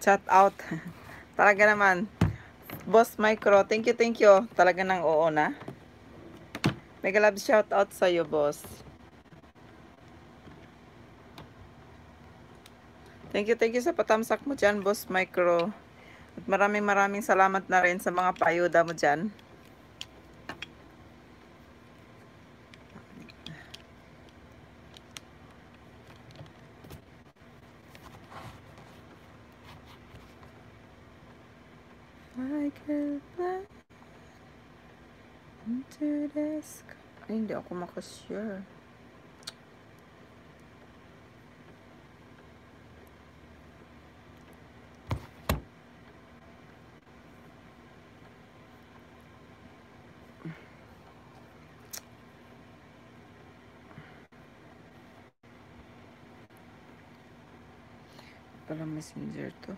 Chat out. Talaga naman. Boss Micro, thank you, thank you. Talaga nang oo na. Mega love shout out sa iyo, boss. Thank you, thank you sa patamsak mo dyan, boss Micro. At maraming maraming salamat na rin sa mga paayuda mo dyan. I could fly into the sky. Ay, hindi ako makasure. Pala messenger to.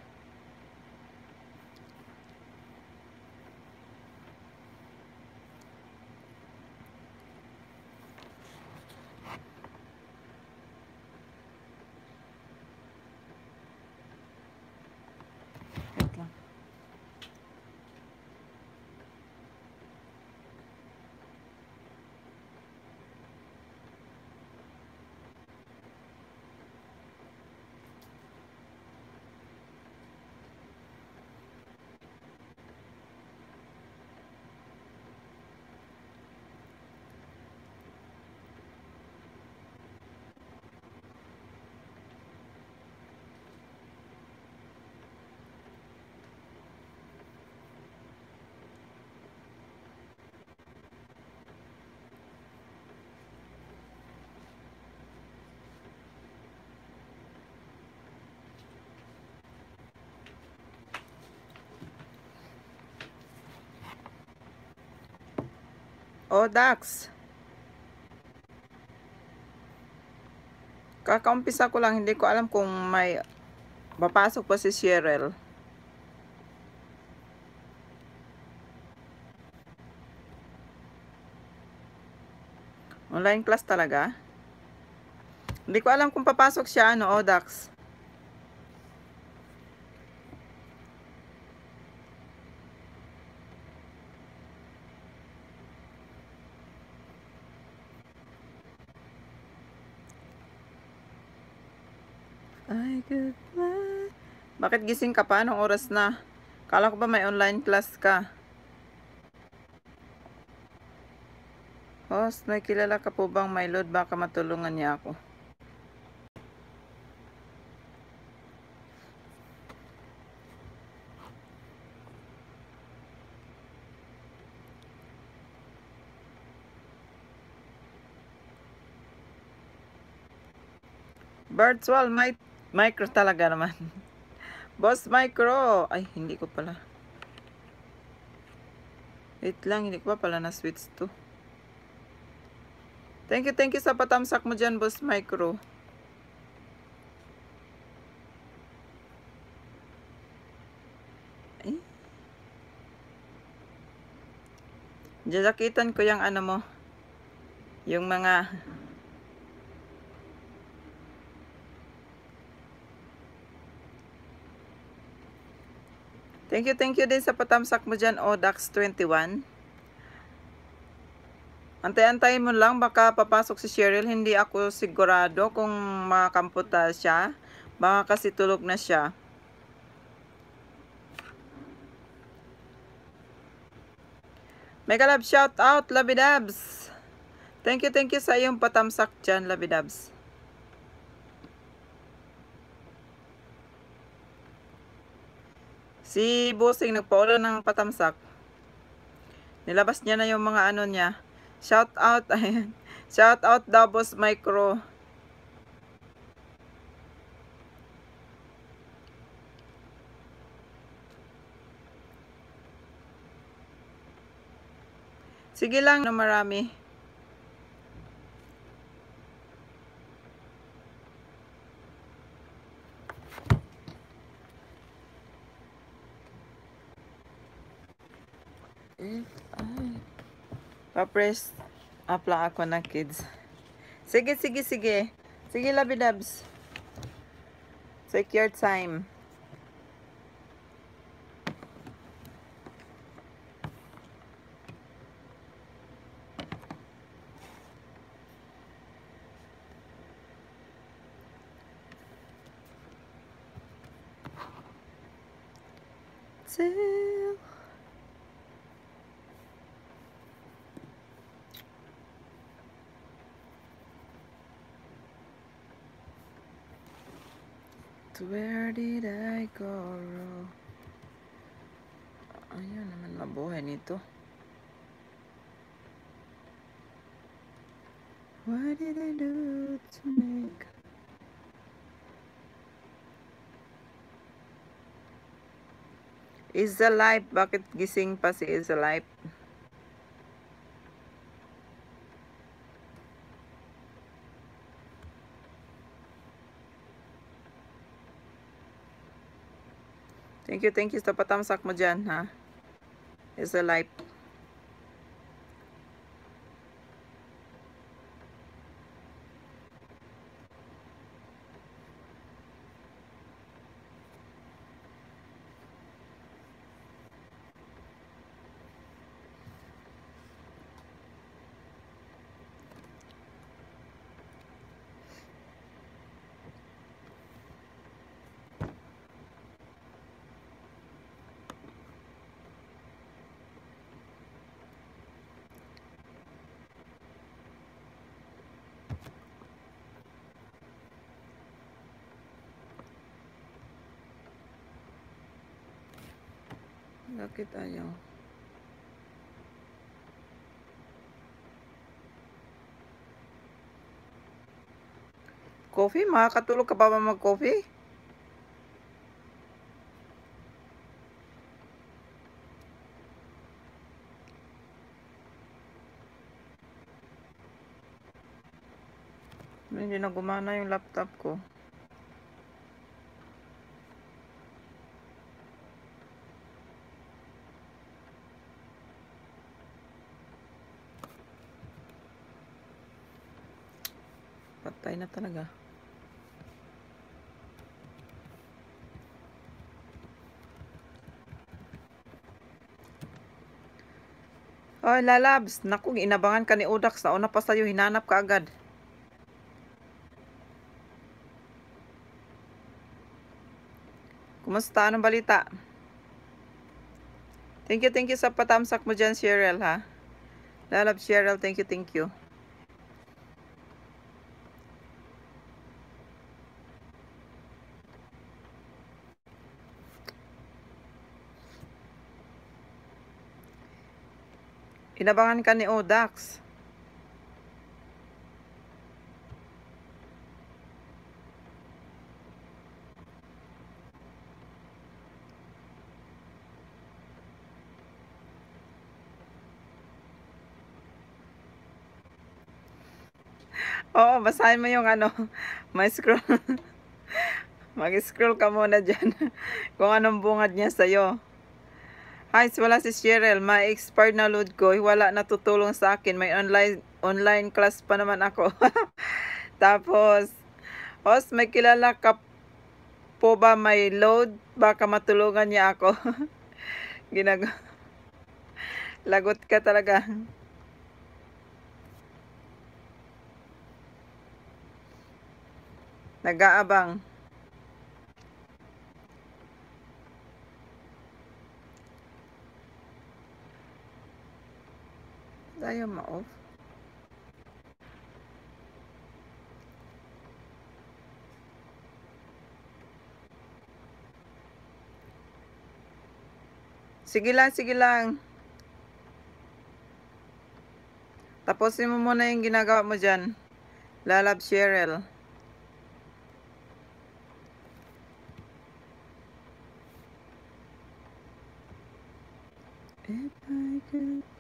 Wait lang. Oh, Dax. Kakaumpisa ko lang, hindi ko alam kung may papasok pa si Cheryl. Online class talaga? Hindi ko alam kung papasok siya, ano, oh, Dax. Ay, good night. Bakit gising ka pa? Anong oras na? Kala ko ba may online class ka? Host, may kilala ka po bang may load? Baka matulungan niya ako. Birdswell, my, micro talaga naman. Boss Micro. Ay, hindi ko pala. Wait lang, hindi ko pa pala na-switch to. Thank you, thank you sa patamsak mo dyan, Boss Micro. Ay. Jajakitan ko yung ano mo. Yung mga... Thank you, thank you din sa patamsak mo dyan, Odax21. Antay-antayin mo lang, baka papasok si Cheryl. Hindi ako sigurado kung makakamputa siya. Baka kasi tulog na siya. Mega love shout out, Labidabs. Thank you, thank you sa iyong patamsak dyan, Labidabs. Si Busing nagpaulo ng patamsak. Nilabas niya na yung mga ano niya. Shout out, ayan. Shout out Davos Micro. Sige lang na marami. Eh, ay. Pa-press up lang ako ng kids. Sige, sige, sige. Sige, labidabs. Take your time. Where did I go wrong? Ayun naman mabuhay nito. What did I do to make Is alive? Bakit gising pa si Is alive? Thank you, thank you sa patamsak mo dyan, ha? Is alive. Bakit ayaw? Coffee? Makakatulog ka pa ba mag-coffee? Hindi na gumana yung laptop ko. Patay na talaga. Oy, lalabs. Naku, inabangan ka ni Udax. Nauna pa sa'yo. Hinanap ka agad. Kumusta? Anong balita? Thank you, thank you sa patamsak mo dyan, Cheryl, ha? Lalab, Cheryl, thank you, thank you. Inabangan ka ni Odax. Oo, basahin mo yung ano, may scroll. Mag-scroll ka muna dyan kung anong bungad niya sa'yo. Hi, wala si Cheryl. May expired na load ko. Wala natutulong sa akin. May online online class pa naman ako. Tapos, Os, may kilala ka po ba may load? Baka matulungan niya ako. Ginag... Lagot ka talaga. Nag-aabang. Ayaw ma-off. Sige lang, sige lang. Mo muna yung ginagawa mo dyan. Lalab Cheryl. If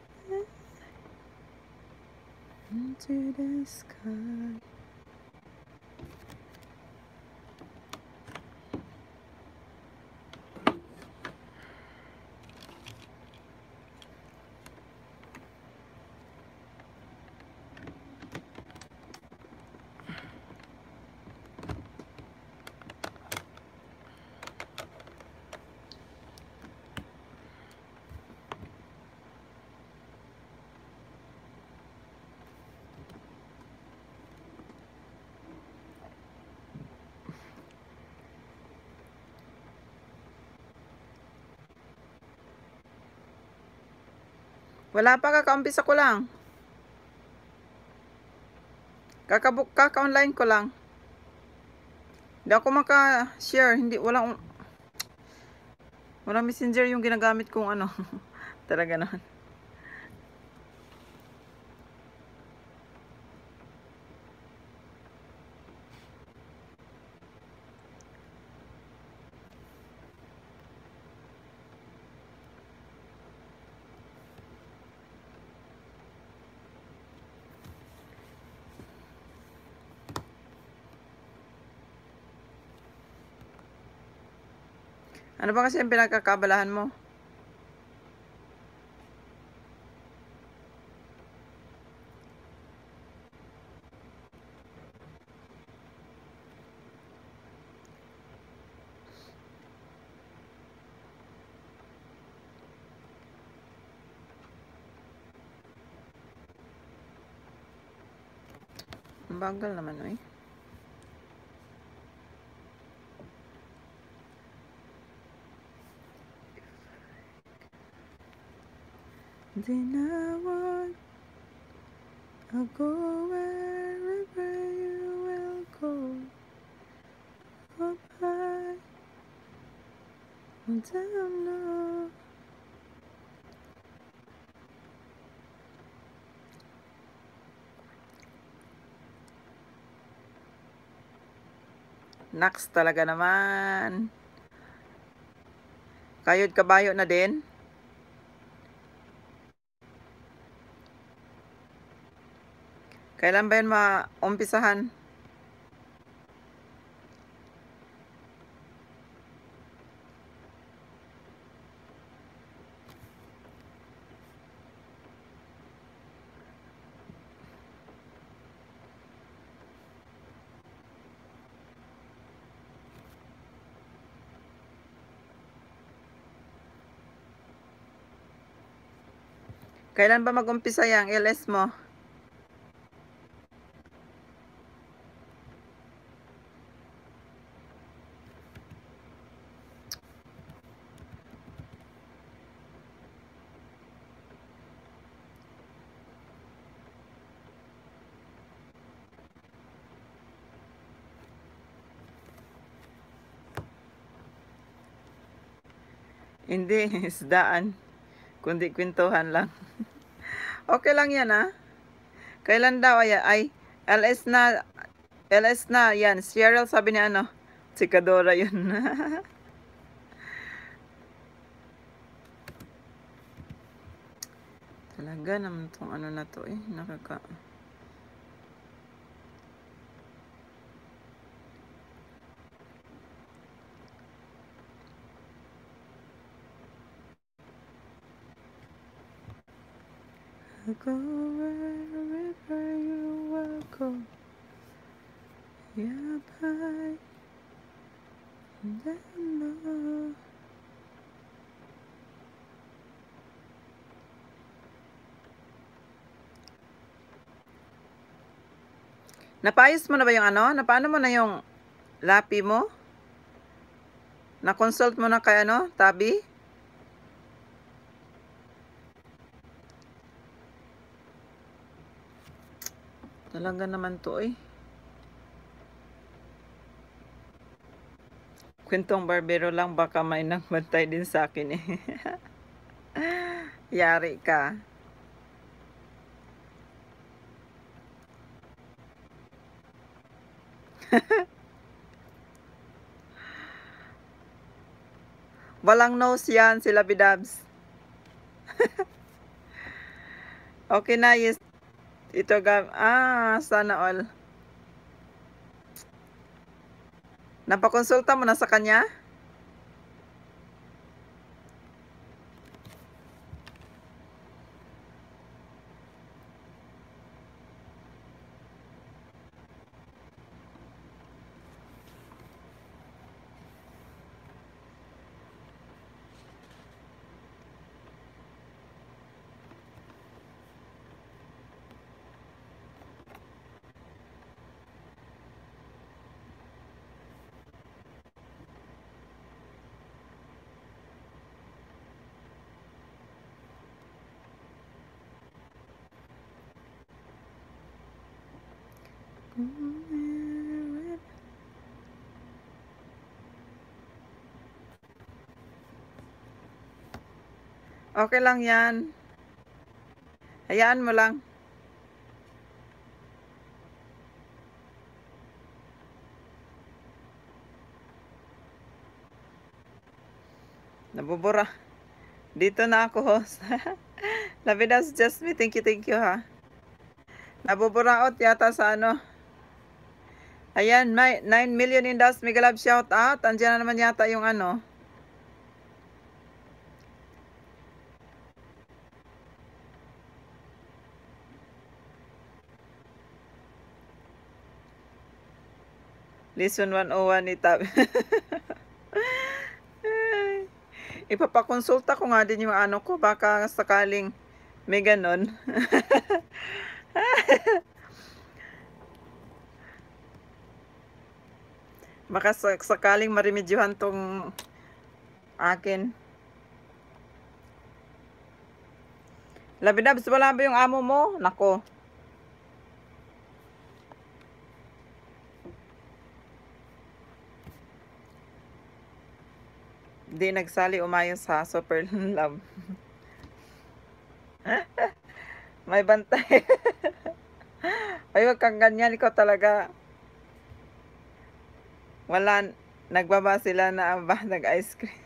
into the sky. Wala pa kakaumpisa ko lang. Kakabuk kaka-online ko lang. Hindi ako maka-share, hindi walang walang messenger yung ginagamit kong ano. Talaga naman. Ano ba kasi ang pinagkakabalahan mo? Ang bagal naman, eh. Then I want I'll go wherever you will go. And I don't know. Naks talaga naman. Kayod kabayo na din. Kailan ba yun maumpisahan? Kailan ba mag-umpisa yung LS mo? Hindi, isdaan. Kundi kwentuhan lang. okay lang yan ha. Kailan daw ay, ay LS na LS na yan. Cheryl sabi ni ano. Si Kadora yun. Talaga naman tong ano na to eh. Nakaka... I'll go wherever you will go. Yeah, bye. I know. Napayos mo na ba yung ano? Napaano mo na yung lapi mo? Na-consult mo na kay ano? Tabi? Talaga naman to eh. Kwentong barbero lang baka may nagbantay din sa akin eh. Yari ka. Walang nose yan sila bidabs. okay na, yes. Ito gam ah, sana all. Napakonsulta mo na sa kanya? Okay lang yan. Hayaan mo lang. Nabubura. Dito na ako, host. Lavidas just me. Thank you, thank you, ha. Nabuburaot yata sa ano. Ayan, may 9 million in dust. Mega love shout out. Andiyan na naman yata yung ano. Lesson 101 ni Tab. Ipapakonsulta ko nga din yung ano ko. Baka sakaling may ganon. Baka sa- sakaling marimedyohan tong akin. Labidabs, wala ba yung amo mo? Nako. Di nagsali umayos ha, super love. May bantay. Ay, wag kang ganyan. Ikaw talaga. Wala, nagbaba sila na aba, nag-ice cream.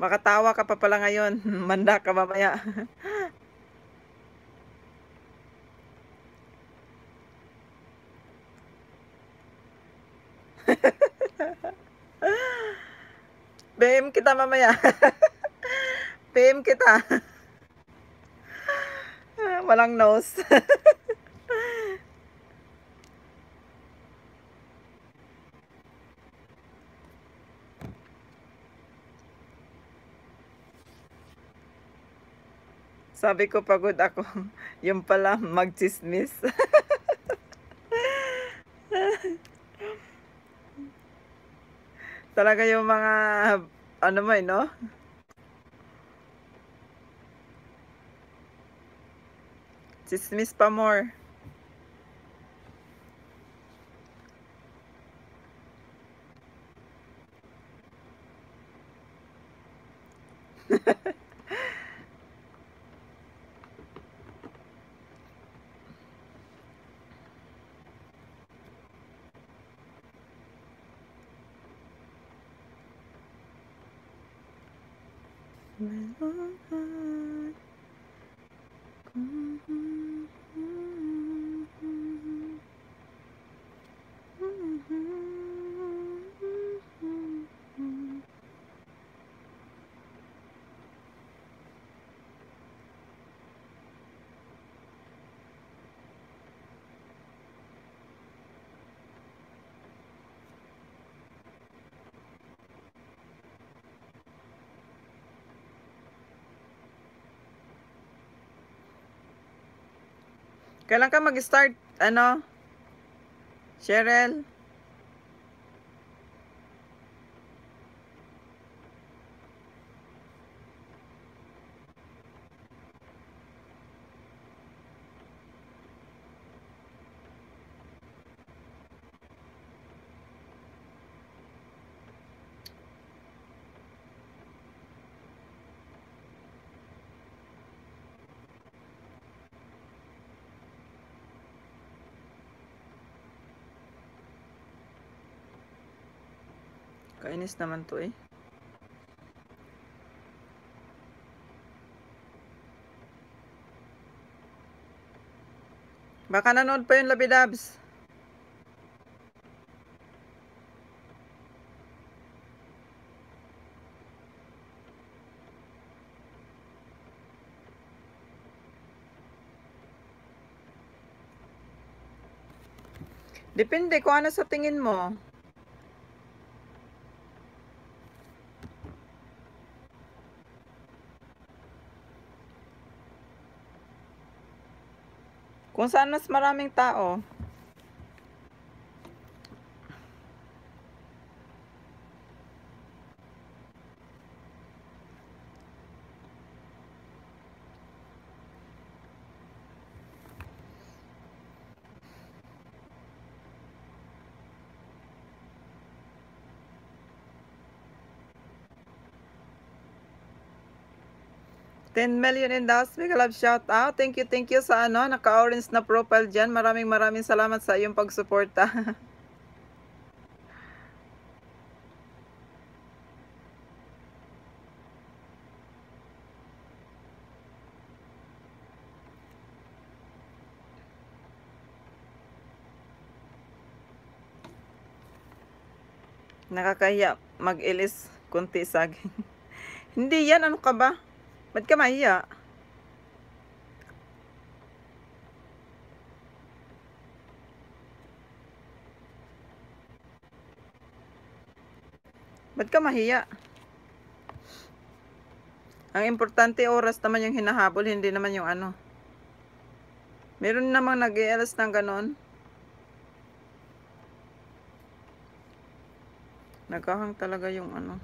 Makatawa ka pa pala ngayon. Manda ka mamaya. PM kita mamaya. PM kita. Walang nose. Sabi ko pagod ako. Yung pala magchismis. Talaga yung mga ano mo eh, no? Chismis pa more. my heart. Mm -hmm. Kailan ka mag-start? Ano? Cheryl? Kainis naman to eh. Baka nanood pa yung Labidabs. Depende kung ano sa tingin mo. Kung saan mas maraming tao. 10 million in house. Mega love shout out. Thank you, thank you sa ano, naka-orange na profile dyan. Maraming maraming salamat sa iyong pagsuporta. Nakakahiya mag-ilis kunti saging. Hindi yan, ano ka ba? Ba't ka mahiya? Ba't ka mahiya? Ang importante oras naman yung hinahabol, hindi naman yung ano. Meron namang nag ng ganon. Nagkahang talaga yung ano.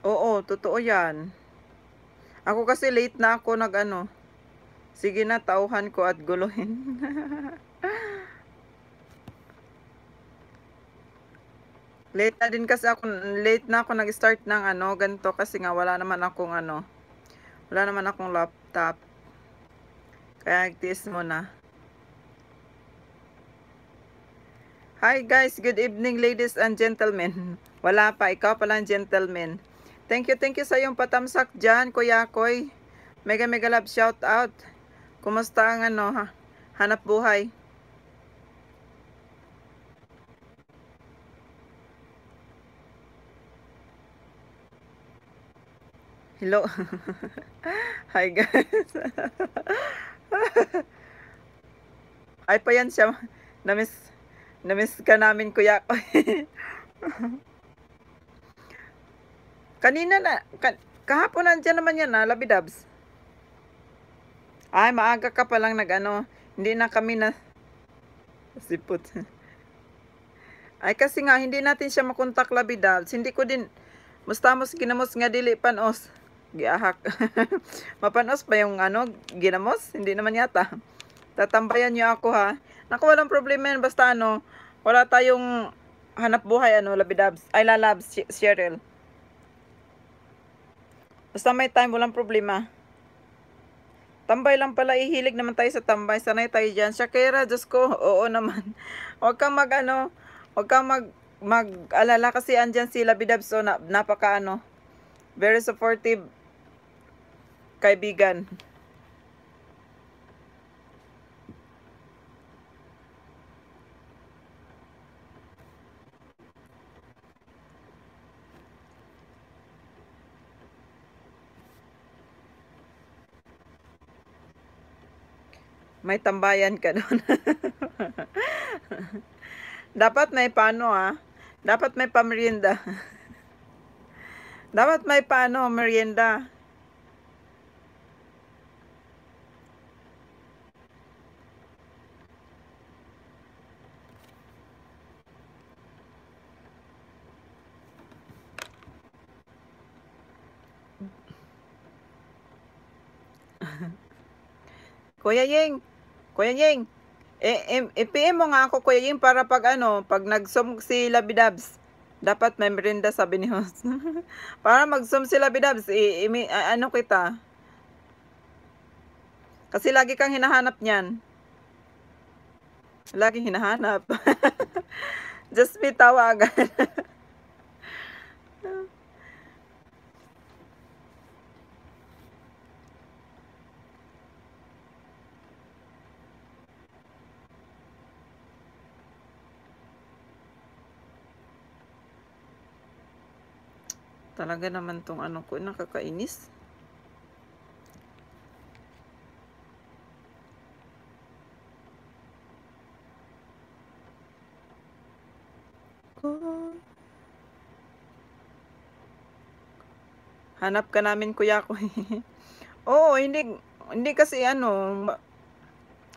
Oo, totoo yan. Ako kasi late na ako nag ano. Sige na, tauhan ko at guluhin. late na din kasi ako, late na ako nag-start ng ano, ganito kasi nga wala naman akong ano, wala naman akong laptop. Kaya nagtiis mo na. Hi guys, good evening ladies and gentlemen. Wala pa, ikaw pala gentleman. Thank you, thank you sa iyong patamsak dyan, Kuya Koy. Mega mega love shout out. Kumusta ang ano, ha? hanap buhay? Hello. Hi guys. Ay pa yan siya. Namiss, namiss ka namin kuya. Kanina na, ka, kahapon nandiyan naman yan na, labidabs. Ay, maaga ka pa lang nag-ano, hindi na kami na, sipot. Ay, kasi nga, hindi natin siya makontak labidabs. Hindi ko din, mustamos ginamos nga dili panos. Giahak. Mapanos pa yung ano, ginamos? Hindi naman yata. Tatambayan niyo ako ha. Naku, walang problema yan. Basta ano, wala tayong hanap buhay ano, labidabs. Ay, lalabs, Cheryl. Basta may time, walang problema. Tambay lang pala, ihilig naman tayo sa tambay. Sanay tayo dyan. Shakira, Diyos ko, oo naman. Huwag kang mag ano, huwag kang mag, mag-alala kasi andyan si Labidab. So, na, napaka ano, very supportive kaibigan. May tambayan ka doon. Dapat may paano ah. Dapat may pamerienda. Dapat may paano merienda. Kuya Ying, Kuya Ying, eh, eh, mo nga ako, Kuya Ying, para pag ano, pag nag-zoom si Labidabs, dapat may merinda, sabi ni host. para mag-zoom si Labidabs, i, i, ano kita? Kasi lagi kang hinahanap niyan. Lagi hinahanap. Just be tawagan. Talaga naman tong ano ko, nakakainis. Hanap ka namin kuya ko. Oo, hindi hindi kasi ano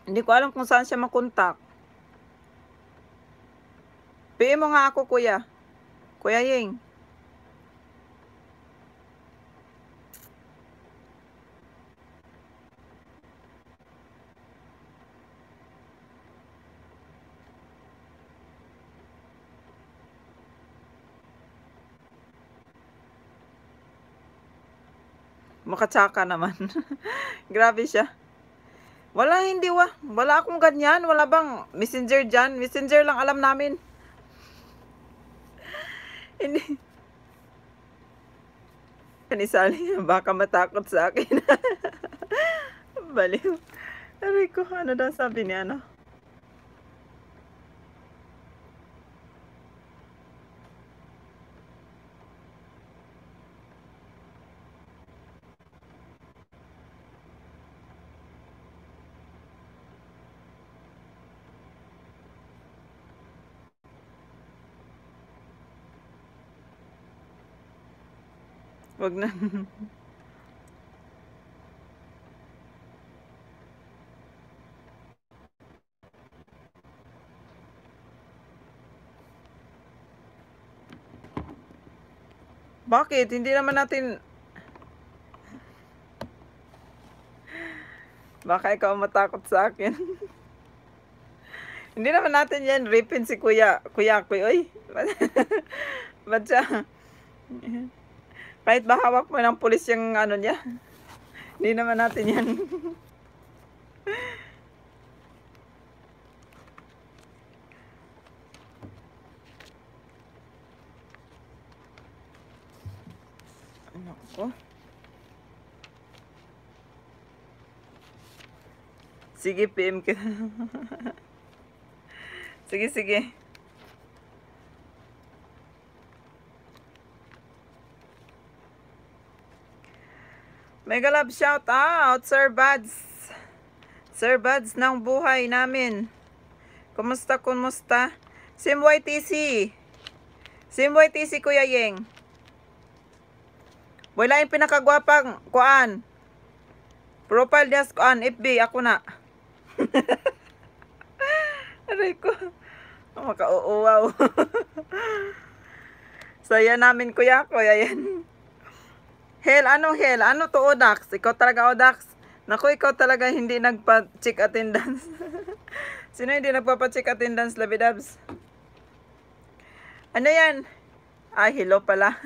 hindi ko alam kung saan siya makontak. PM mo nga ako, kuya. Kuya Ying. Makatsaka naman. Grabe siya. Wala, hindi wa. Wala akong ganyan. Wala bang messenger dyan? Messenger lang alam namin. hindi. Ni Sally, baka matakot sa akin. Baliw. Aray ko, ano daw sabi niya, ano? Wag na. Bakit? Hindi naman natin... Baka ikaw matakot sa akin. Hindi naman natin yan ripin si Kuya. Kuya, Kuya, oy. Ba't siya? Kahit ba hawak mo ng pulis yung ano niya. Hindi naman natin yan. ano ko? Sige, PM ka. sige, sige. Mega love shout out, Sir Buds. Sir Buds ng buhay namin. Kumusta, kumusta? Sim YTC. Sim YTC, Kuya Yeng. Wala yung pinakagwapang kuan. Profile niya kuan, FB, ako na. Aray ko. Makauuwaw. Saya namin, kuya ko. Ayan. Hel, ano Hel? Ano to Odax? Ikaw talaga Odax? Naku, ikaw talaga hindi nagpa-check attendance. Sino hindi nagpapa-check attendance, Labidabs? Ano yan? Ah, hello pala.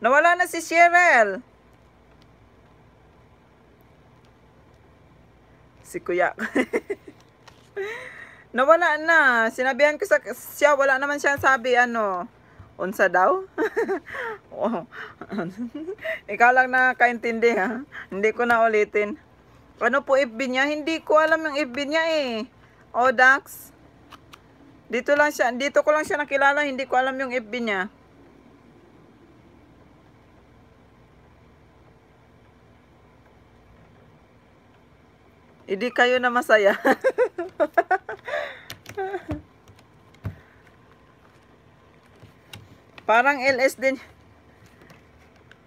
Nawala na si Cheryl. Si Kuya. Nawala na. Sinabihan ko sa siya, wala naman siya sabi ano. Unsa daw? oh. Ikaw lang nakakaintindi ha. Hindi ko na ulitin. Ano po FB niya? Hindi ko alam yung FB niya eh. O Dax. Dito lang siya, dito ko lang siya nakilala, hindi ko alam yung FB niya. Hindi kayo na masaya. Parang LS din.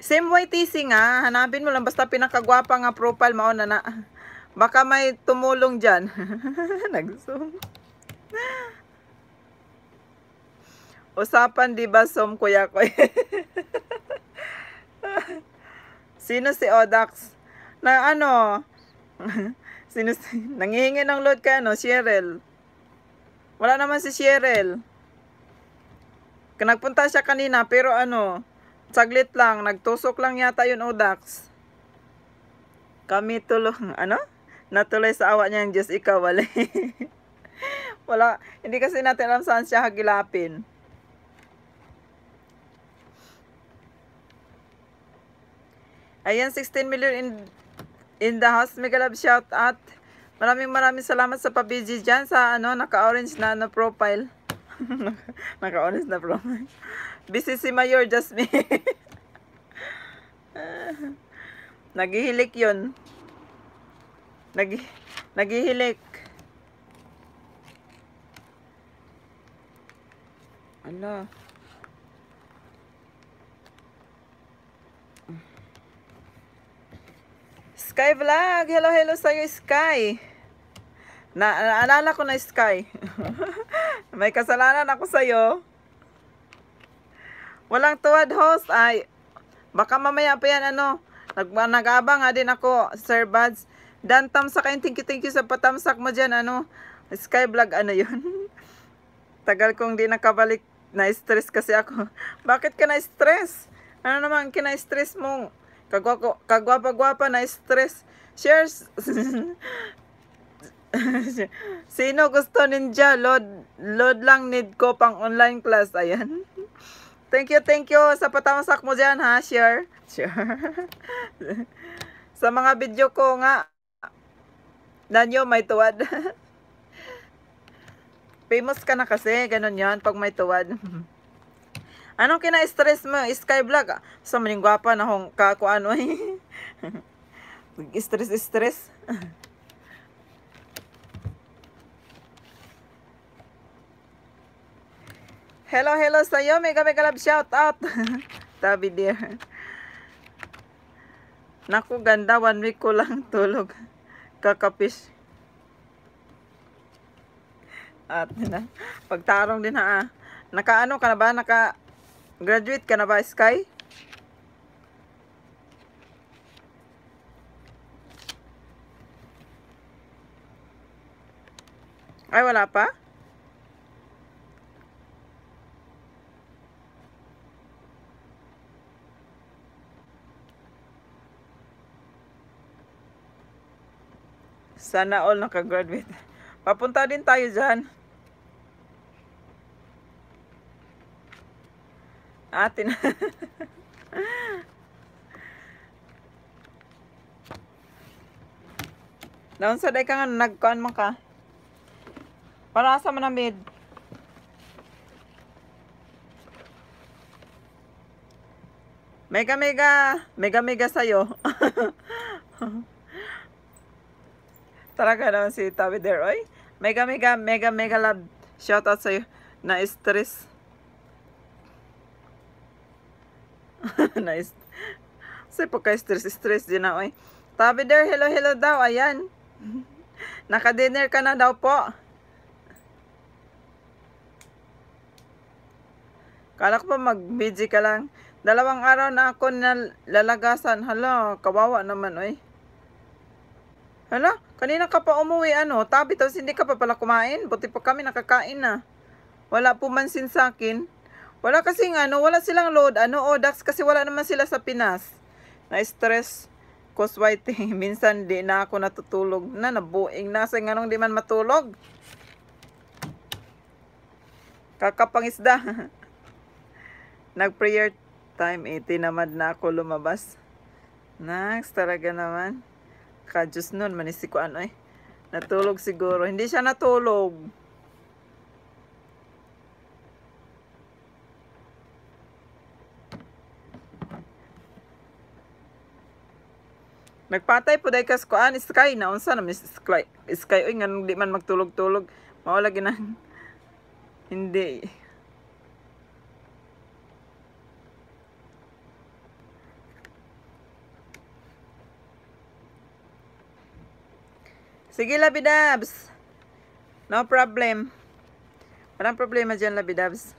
Same YTC nga. Hanapin mo lang. Basta pinakagwapa nga profile mo na. Baka may tumulong dyan. Nag-zoom. Usapan di ba som kuya ko? Sino si Odax? Na ano? Sino si... Nangihingi ng load ka ano? Cheryl. Wala naman si Cheryl. Nagpunta siya kanina pero ano, saglit lang, nagtusok lang yata yun Odax. Kami tulong, ano? Natuloy sa awa niya yung Diyos ikaw, wala. wala, hindi kasi natin alam saan siya hagilapin. Ayan, 16 million in, in the house. Mega love shout out. Maraming maraming salamat sa pabiji dyan sa ano, naka-orange na, na profile. Naka-honest na bro. Busy si Mayor Jasmine. Nagihilik yun. Nag nagihilik. Ala. Sky Vlog. Hello, hello sa'yo, Sky. Na, naalala ko na Sky. May kasalanan ako sa'yo. Walang tuwad host. Ay, baka mamaya pa yan ano. Nag, nag-abang nga din ako, Sir Buds. Dan tamsak ayun. Thank you, thank you sa patamsak mo dyan. Ano, Sky Vlog, ano yun? Tagal kong di nakabalik. Na-stress kasi ako. Bakit ka na-stress? Ano naman kina-stress mo? Kagwapa-gwapa na-stress. Shares. Sino gusto ninja? Load, load lang need ko pang online class. Ayan. Thank you, thank you sa patamasak mo dyan ha. Share. Share. sa mga video ko nga. Nanyo, may tuwad. Famous ka na kasi. Ganun yan. Pag may tuwad. Anong kina-stress mo? Skyblock. Sa maning gwapa na hong kako ano eh. stress, stress. Hello, hello sa'yo. Mega, mega love shout out. Tabi dear. Naku, ganda. One week ko lang tulog. Kakapis. At na, pagtarong din ha. Naka ano ka na ba? Naka graduate ka na ba, Sky? Ay, wala pa? Sana all nakagraduate. Papunta din tayo dyan. Atin. Naon sa day ka nga nagkuan mo ka. Para sa man mid. Mega mega, mega mega sa'yo. Talaga naman si Tabi there, oy. Mega mega mega mega love. Shout out sa'yo. Na stress. nice. Kasi pagka-stress, stress din na, oy. Tabi there, hello, hello daw. Ayan. Naka-dinner ka na daw po. Kala ko pa mag-busy ka lang. Dalawang araw na ako na lalagasan. Hala, kawawa naman, oy. Hala, kanina ka pa umuwi, ano? Tabi, tapos hindi ka pa pala kumain. Buti pa kami nakakain na. Wala pumansin sa akin. Wala kasi ano, wala silang load, ano, Odax, kasi wala naman sila sa Pinas. Na-stress, cause whiting. Minsan di na ako natutulog. Na, nabuing na. Sa nganong di man matulog. Kakapangisda. Nag-prayer time, eh, tinamad na ako lumabas. Next, talaga naman. Kadyos nun, manisi ko ano eh. Natulog siguro. Hindi siya natulog. Nagpatay po dahil kas kuan sky na unsa na miss sky sky oy nganong di man magtulog-tulog mao lagi na hindi Sige, Labidabs. No problem. Walang problema dyan, Labidabs.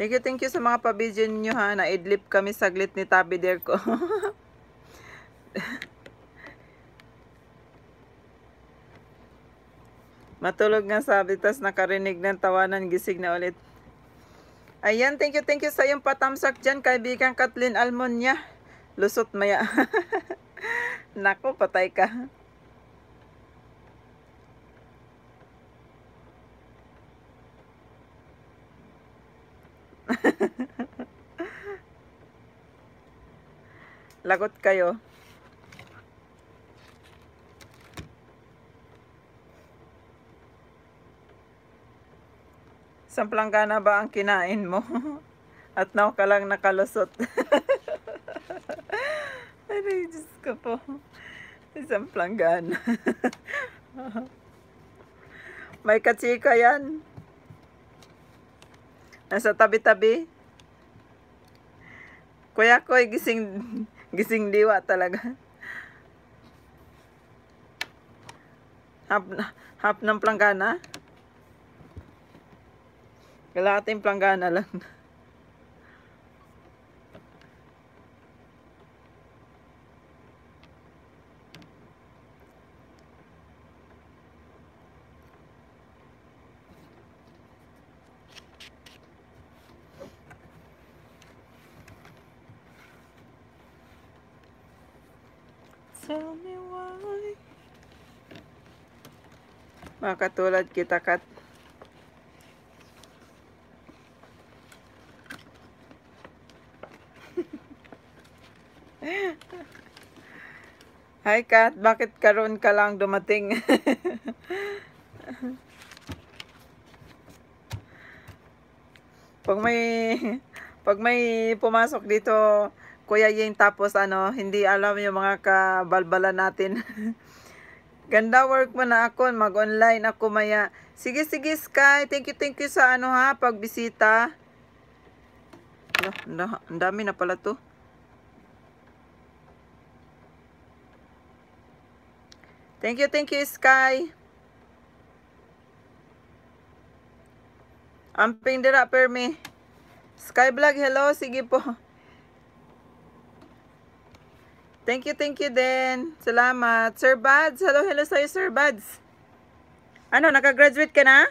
Thank you, thank you sa mga pabidyo ninyo ha. Na-idlip kami saglit ni Tabi Der ko. Matulog nga sabi, tas nakarinig ng tawanan, gisig na ulit. Ayan, thank you, thank you sa iyong patamsak dyan, kaibigan Kathleen Almonya. Lusot maya. Nako, patay ka. Lagot kayo. Samplanggana ba ang kinain mo? At now ka lang nakalusot. Ay, Diyos ko po. Isang planggana. May katsika yan. Nasa tabi-tabi. Kuya ko, gising, gising diwa talaga. Hap, Half ng planggana? Kalahating planggana lang. Tell me why. Makatulad kita, Kat. Hi, Kat. Bakit karon ka lang dumating? pag may pag may pumasok dito Kuya Ying tapos ano, hindi alam yung mga kabalbala natin. Ganda work mo na ako, mag-online ako maya. Sige, sige Sky, thank you, thank you sa ano ha, pagbisita. Ang dami na pala to. Thank you, thank you Sky. Amping dira permi. Sky Vlog, hello, sige po. Thank you, thank you din. Salamat. Sir Buds, hello, hello sa'yo, Sir Buds. Ano, nakagraduate ka na?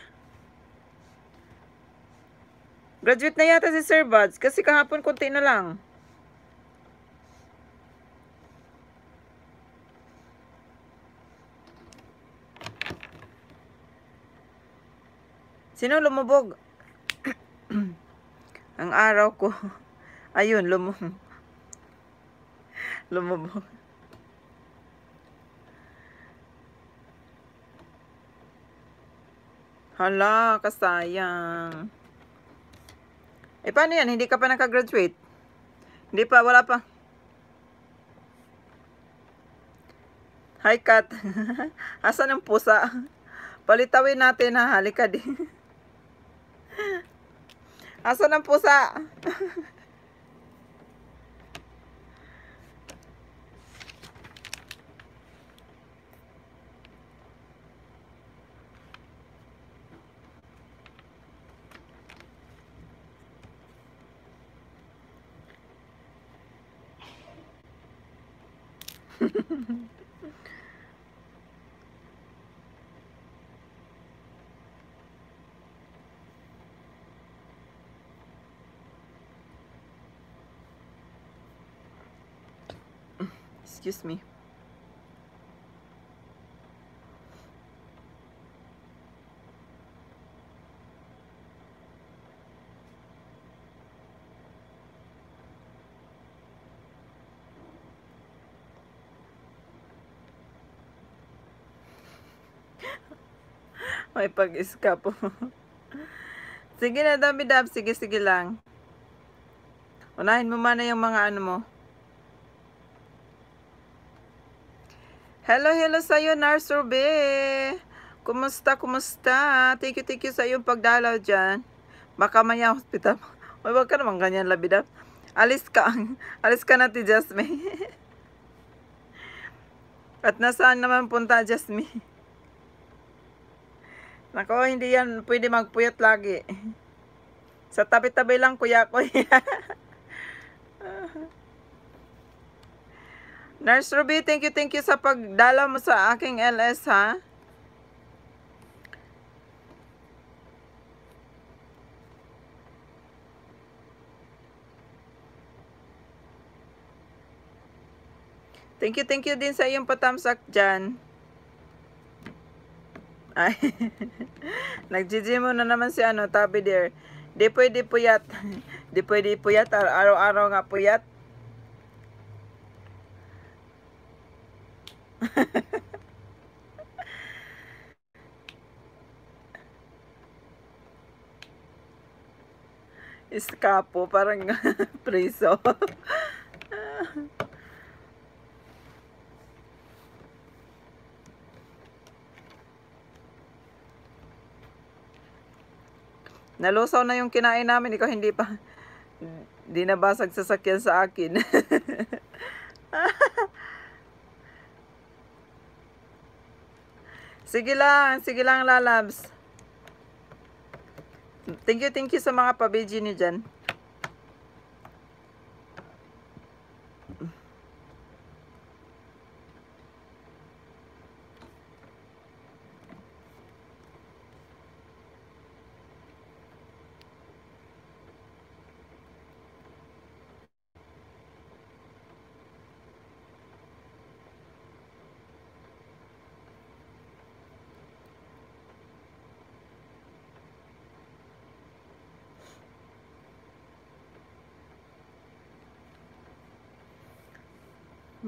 Graduate na yata si Sir Buds kasi kahapon konti na lang. Sino lumubog? Ang araw ko. Ayun, lumubog. Lumubog. Hala, kasayang. Eh, paano yan? Hindi ka pa nakagraduate? Hindi pa, wala pa. Hi, Kat. Asan ang pusa? Palitawin natin ha. Halika din. Asan ang pusa? Excuse me. May pag-iska po. sige na, dami dab. Sige, sige lang. Unahin mo mana yung mga ano mo. Hello, hello sa'yo, Narsurbe. Kumusta, kumusta? Thank you, thank you sa iyong pagdalaw dyan. Baka maya hospital. Uy, wag ka naman ganyan, labidap. Alis ka. Alis ka na, ti Jasmine. At nasaan naman punta, Jasmine? Nako, hindi yan pwede magpuyat lagi. Sa tabi-tabi lang, kuya ko. Nurse Ruby, thank you, thank you sa pagdala mo sa aking LS, ha? Thank you, thank you din sa iyong patamsak dyan. Ay, nag-GG mo na naman si ano, tabi there. Di pwede puyat. Di pwede puyat, araw-araw nga puyat. Iskapo, parang preso. Nalusaw na yung kinain namin, ikaw hindi pa. Di nabasag sasakyan sa akin. Sige lang, sige lang lalabs. Thank you, thank you sa mga pabiji niyo dyan.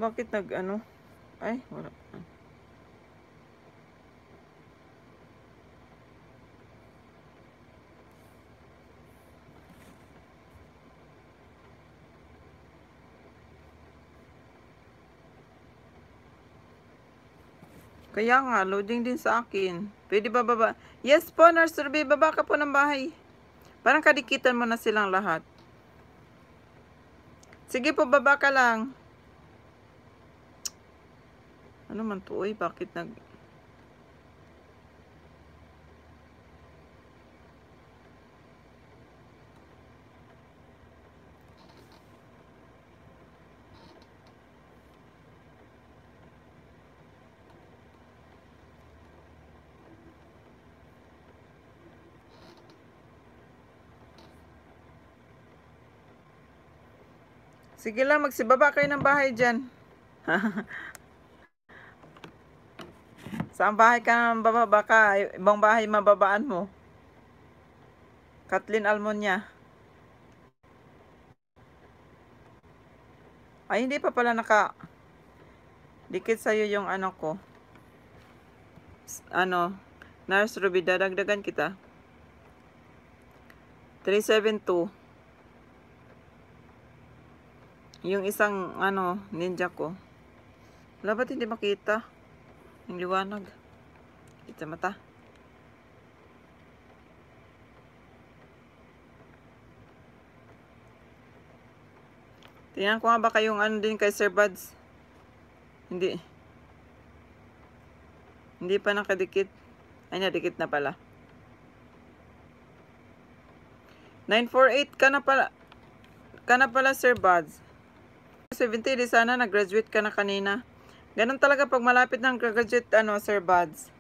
Bakit nag ano? Ay, wala. Kaya nga, loading din sa akin. Pwede ba baba? Yes po, Nurse Ruby, baba ka po ng bahay. Parang kadikitan mo na silang lahat. Sige po, baba ka lang. Ano man to, oy, bakit nag... Sige lang, magsibaba kayo ng bahay dyan. Saan bahay ka bababa ka? Ibang bahay mababaan mo. Kathleen Almonya. Ay, hindi pa pala naka... Dikit sa'yo yung ano ko. Ano, Nurse Ruby, dadagdagan kita. 372. Yung isang, ano, ninja ko. Wala hindi makita? Yung liwanag. Kita mata. Tingnan ko nga ba kayong ano din kay Sir Buds. Hindi. Hindi pa nakadikit. Ay, nadikit na pala. 948 ka na pala. Ka na pala, Sir Buds. 70, di sana nag-graduate ka na kanina. Ganun talaga pag malapit ng graduate, ano, Sir Buds.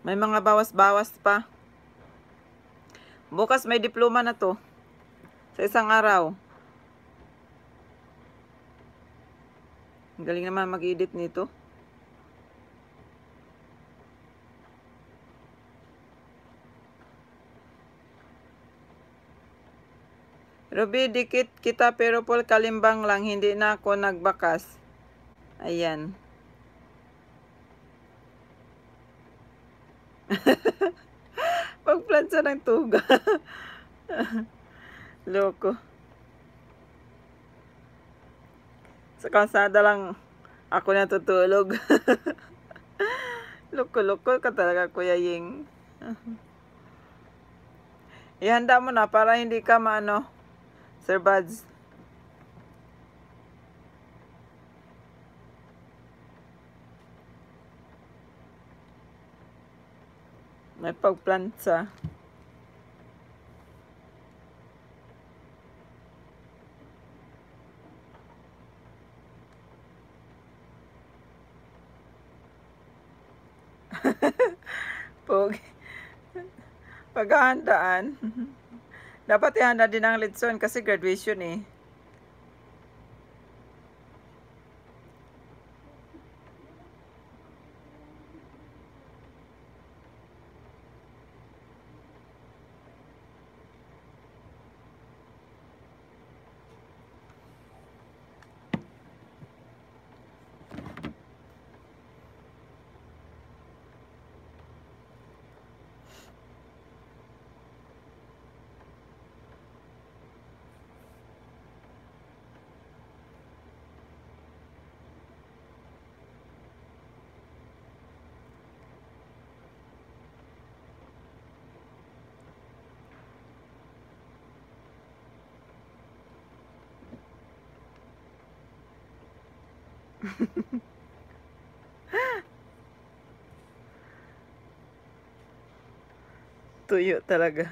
May mga bawas-bawas pa. Bukas may diploma na to. Sa isang araw. Ang Galing naman mag-edit nito. Ruby, dikit kita pero Paul kalimbang lang. Hindi na ako nagbakas. Ayan. Pagplansa ng tuga. Loko. Sa kalsada lang ako natutulog. Loko-loko ka talaga, Kuya Ying. Ihanda mo na para hindi ka maano, Sir Buds. May pagplansa. Pog. Paghahandaan. Dapat ihanda din ang litson kasi graduation eh. Tuyo talaga.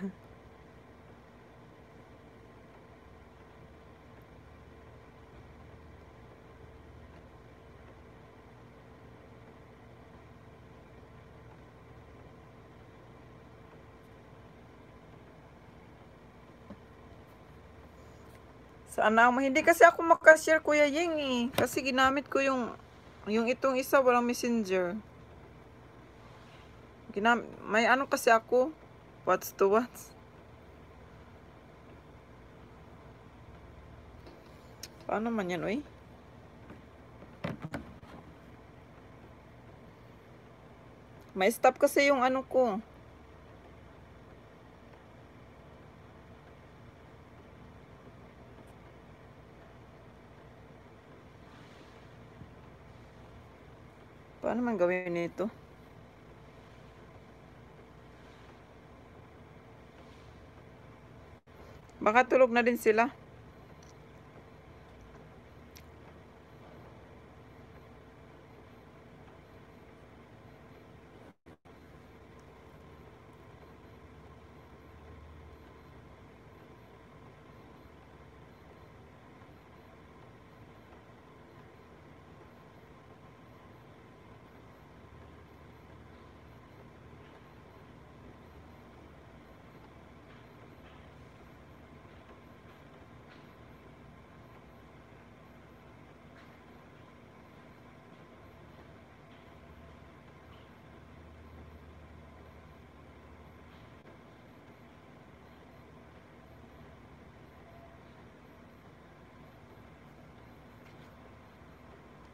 Sana mo. Hindi kasi ako makashare Kuya Ying eh. Kasi ginamit ko yung yung itong isa walang messenger. Ginam may ano kasi ako. What's to what's. Paano man yan, oy? May stop kasi yung ano ko. Paano man gawin nito? Baka tulog na din sila.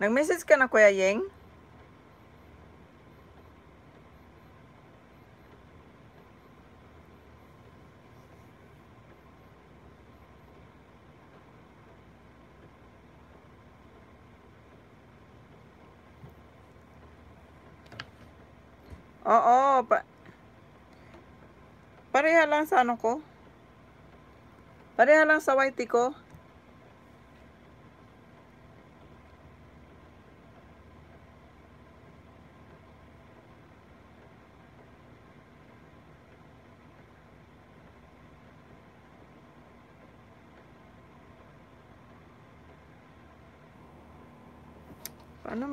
Nag-message ka na Kuya Yeng? Oo, pa Pareha lang sa ano ko. Pareha lang sa whitey ko.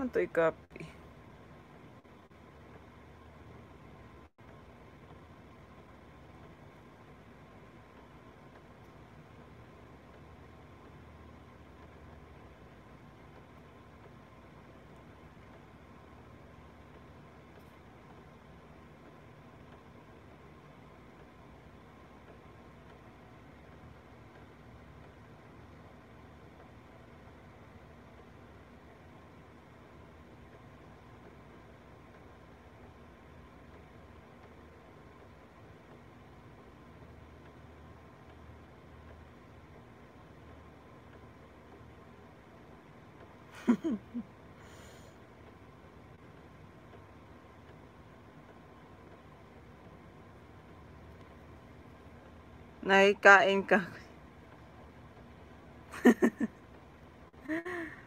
Paano man to i-copy? Nakikain ka.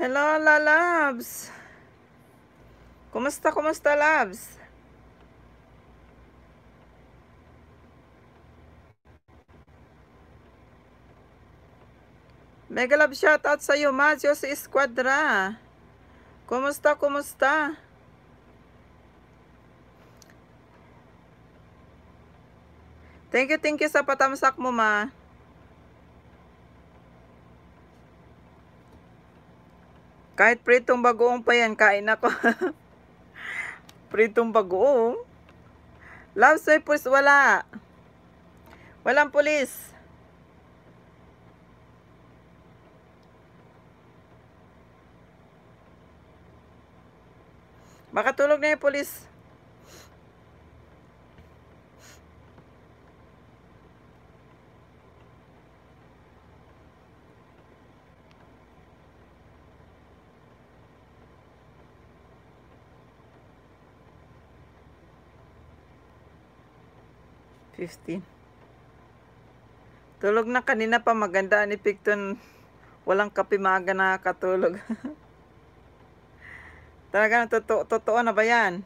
Hello, la labs. Kumusta, kumusta, labs? Mega love shoutout sa iyo, Mazio sa Esquadra. Kumusta, kumusta? Thank you, thank you sa patamsak mo, ma. Kahit pritong bagoong pa yan, kain ako. pritong bagoong. Love pulis, wala. Walang pulis. Makatulog na yung pulis. 15. Tulog na kanina pa maganda ni Picton. Walang kape maaga nakakatulog. Talaga totoo, totoo na ba yan?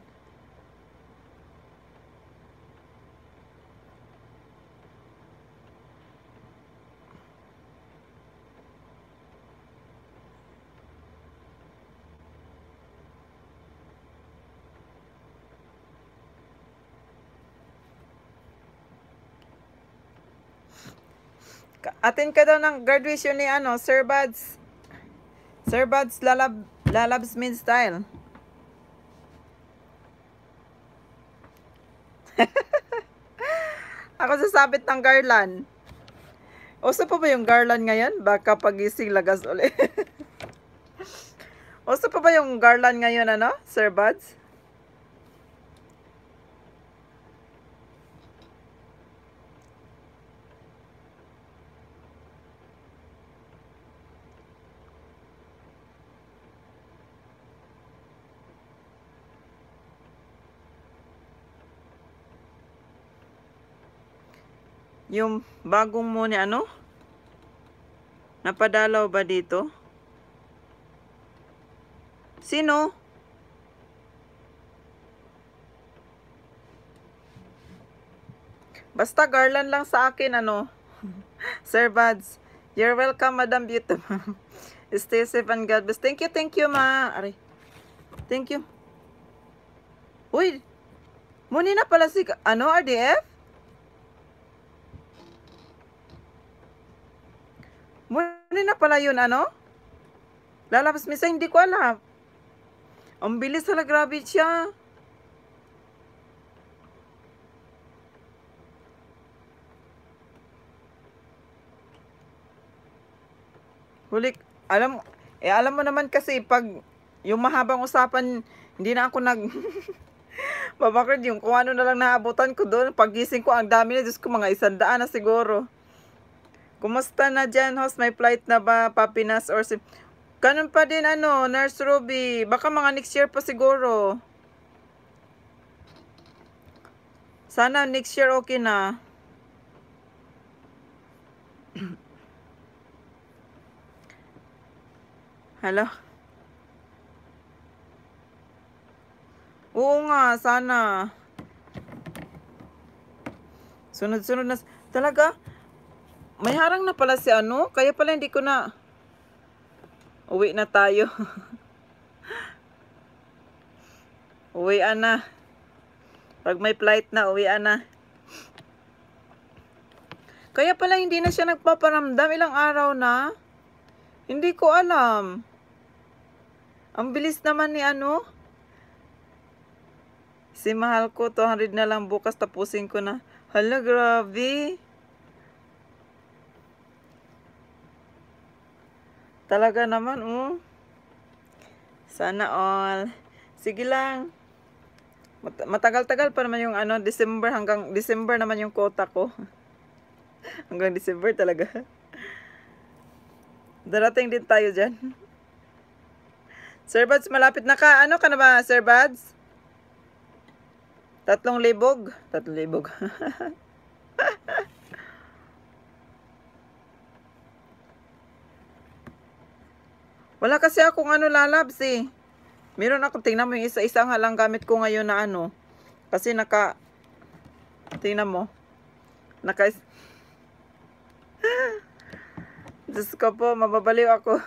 Ka- Atin ka daw ng graduation ni ano, Sir Buds. Sir Buds Lalab, Lalabs Mid Style. Ako sasabit ng garland. Uso pa ba yung garland ngayon? Baka pagising lagas uli. Uso pa ba yung garland ngayon, ano, Sir Buds? Yung bagong mo ano? Napadalaw ba dito? Sino? Basta garland lang sa akin, ano? Sir Buds, you're welcome, Madam Beauty. Stay safe and God bless. Thank you, thank you, ma. Aray. Thank you. Uy, muni na pala si, ano, RDF? Muni na pala yun, ano? Lalabas misa, hindi ko alam. Ang bilis hala, grabe siya. Huli, alam, eh alam mo naman kasi pag yung mahabang usapan, hindi na ako nag Babakit yung kung ano na lang naabutan ko doon. Pagising ko, ang dami na. Diyos ko, mga isandaan na siguro. Kumusta na dyan, host? May flight na ba, Papinas or si... Ganun pa din, ano, Nurse Ruby. Baka mga next year pa siguro. Sana next year okay na. Hello? Oo nga, sana. Sunod-sunod na. Talaga? May harang na pala si ano? Kaya pala hindi ko na... Uwi na tayo. uwi na. Pag may flight na, uwi na. Kaya pala hindi na siya nagpaparamdam. Ilang araw na? Hindi ko alam. Ang bilis naman ni ano. Si mahal ko, 200 na lang bukas tapusin ko na. Hala, grabe. Talaga naman, oh. Sana all. Sige lang. Mat- Matagal-tagal pa naman yung ano, December hanggang December naman yung quota ko. hanggang December talaga. Darating din tayo dyan. Sir Buds, malapit na ka. Ano ka na ba, Sir Buds? Tatlong libog. Tatlong libog. Wala kasi akong ano lalabs eh. Meron ako, tingnan mo yung isa-isa nga lang gamit ko ngayon na ano. Kasi naka, tingnan mo. Naka, Diyos ko po, mababaliw ako.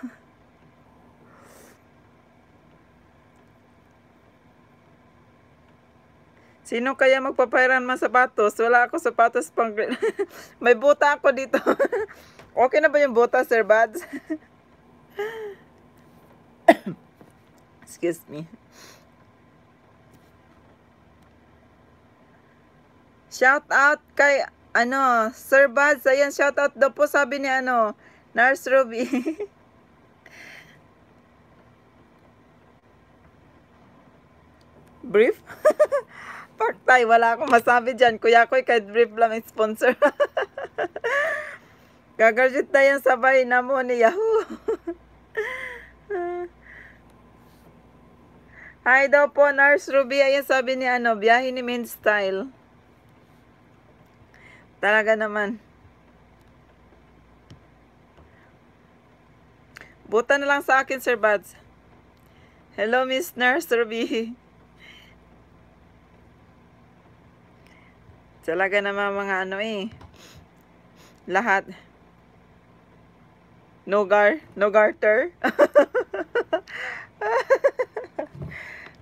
Sino kaya magpapairan man sapatos? Wala ako sapatos pang... May buta ako dito. okay na ba yung buta, Sir Bads? Excuse me. Shout out kay ano, Sir Bads. Ayan, shout out daw po sabi ni ano, Nurse Ruby. Brief? Partay, wala akong masabi dyan. Kuya ko, kahit brief lang sponsor. Gagraduate na yan sabay na mo ni Yahoo. Hi daw po, Nurse Ruby. Ayan sabi ni ano, biyahe ni Main Style. Talaga naman. Buta na lang sa akin, Sir Bads. Hello, Miss Nurse Ruby. Talaga naman mga ano eh. Lahat. No gar, no garter.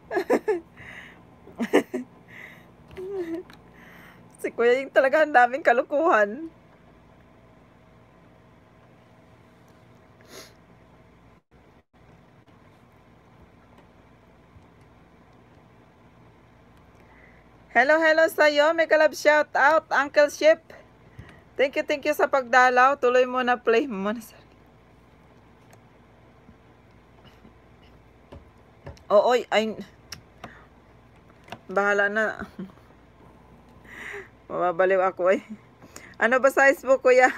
si Kuya yung talaga ang daming kalukuhan. Hello, hello sa'yo. May kalab shout out, Uncle Ship. Thank you, thank you sa pagdalaw. Tuloy mo na play mo na sir. Oo, ay, bahala na. Mababaliw ako eh. Ano ba size mo, kuya?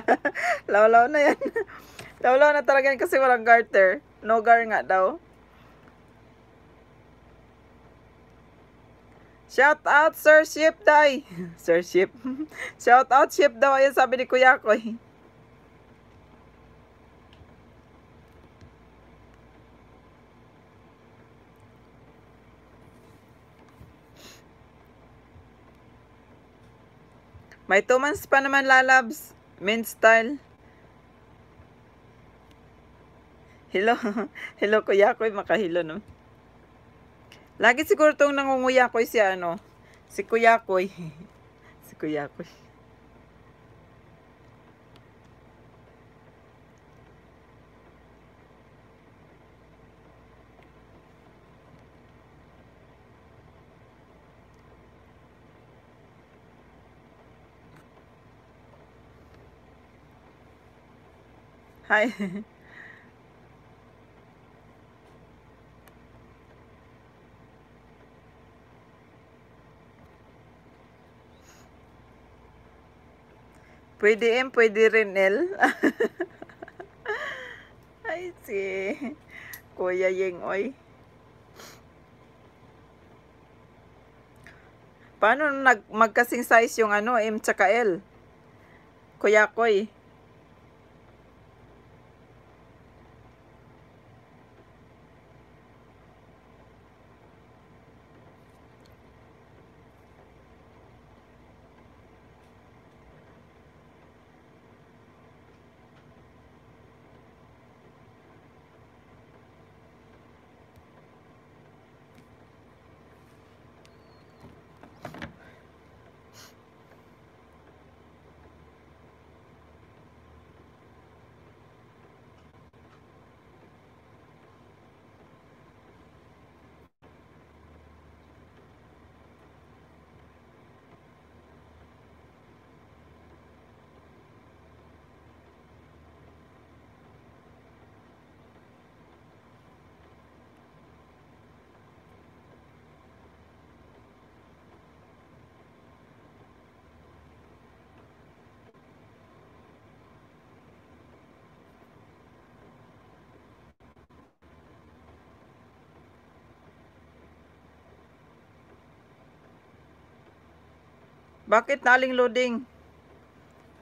Lawlaw na yan. Lawlaw na talaga yan kasi walang garter. No gar nga daw. Shout out Sir Ship Day. Sir Ship. Shout out Ship daw. Ayan sabi ni Kuya ko. eh. May two months pa naman lalabs. Men's style. Hello. Hello Kuya ko. Makahilo no. Lagi siguro tong nangunguya ko si ano, si Kuya Koy. si Kuya Koy. Hi. Pwede M, pwede rin L. Ay, si Kuya Yeng, oy. Paano nag magkasing size yung ano, M tsaka L? Kuya Koy. Bakit na aling loading?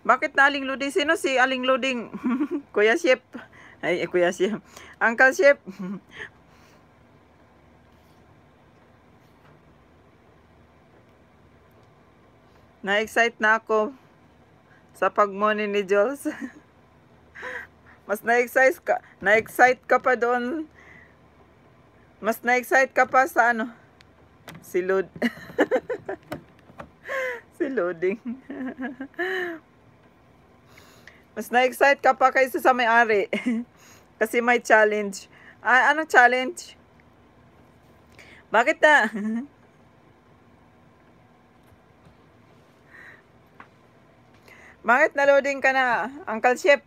Bakit na aling loading? Sino si aling loading? Kuya Shep. Ay, eh, Kuya Shep. Uncle Shep. Na-excite na ako sa pagmoni ni Jules. Mas na-excite ka, na-excite ka pa doon. Mas na-excite ka pa sa ano? Si Lud. Si loading. Mas na-excite ka pa kaysa sa may-ari. Kasi may challenge. Ah, anong challenge? Bakit na? Bakit na-loading ka na, Uncle Shep?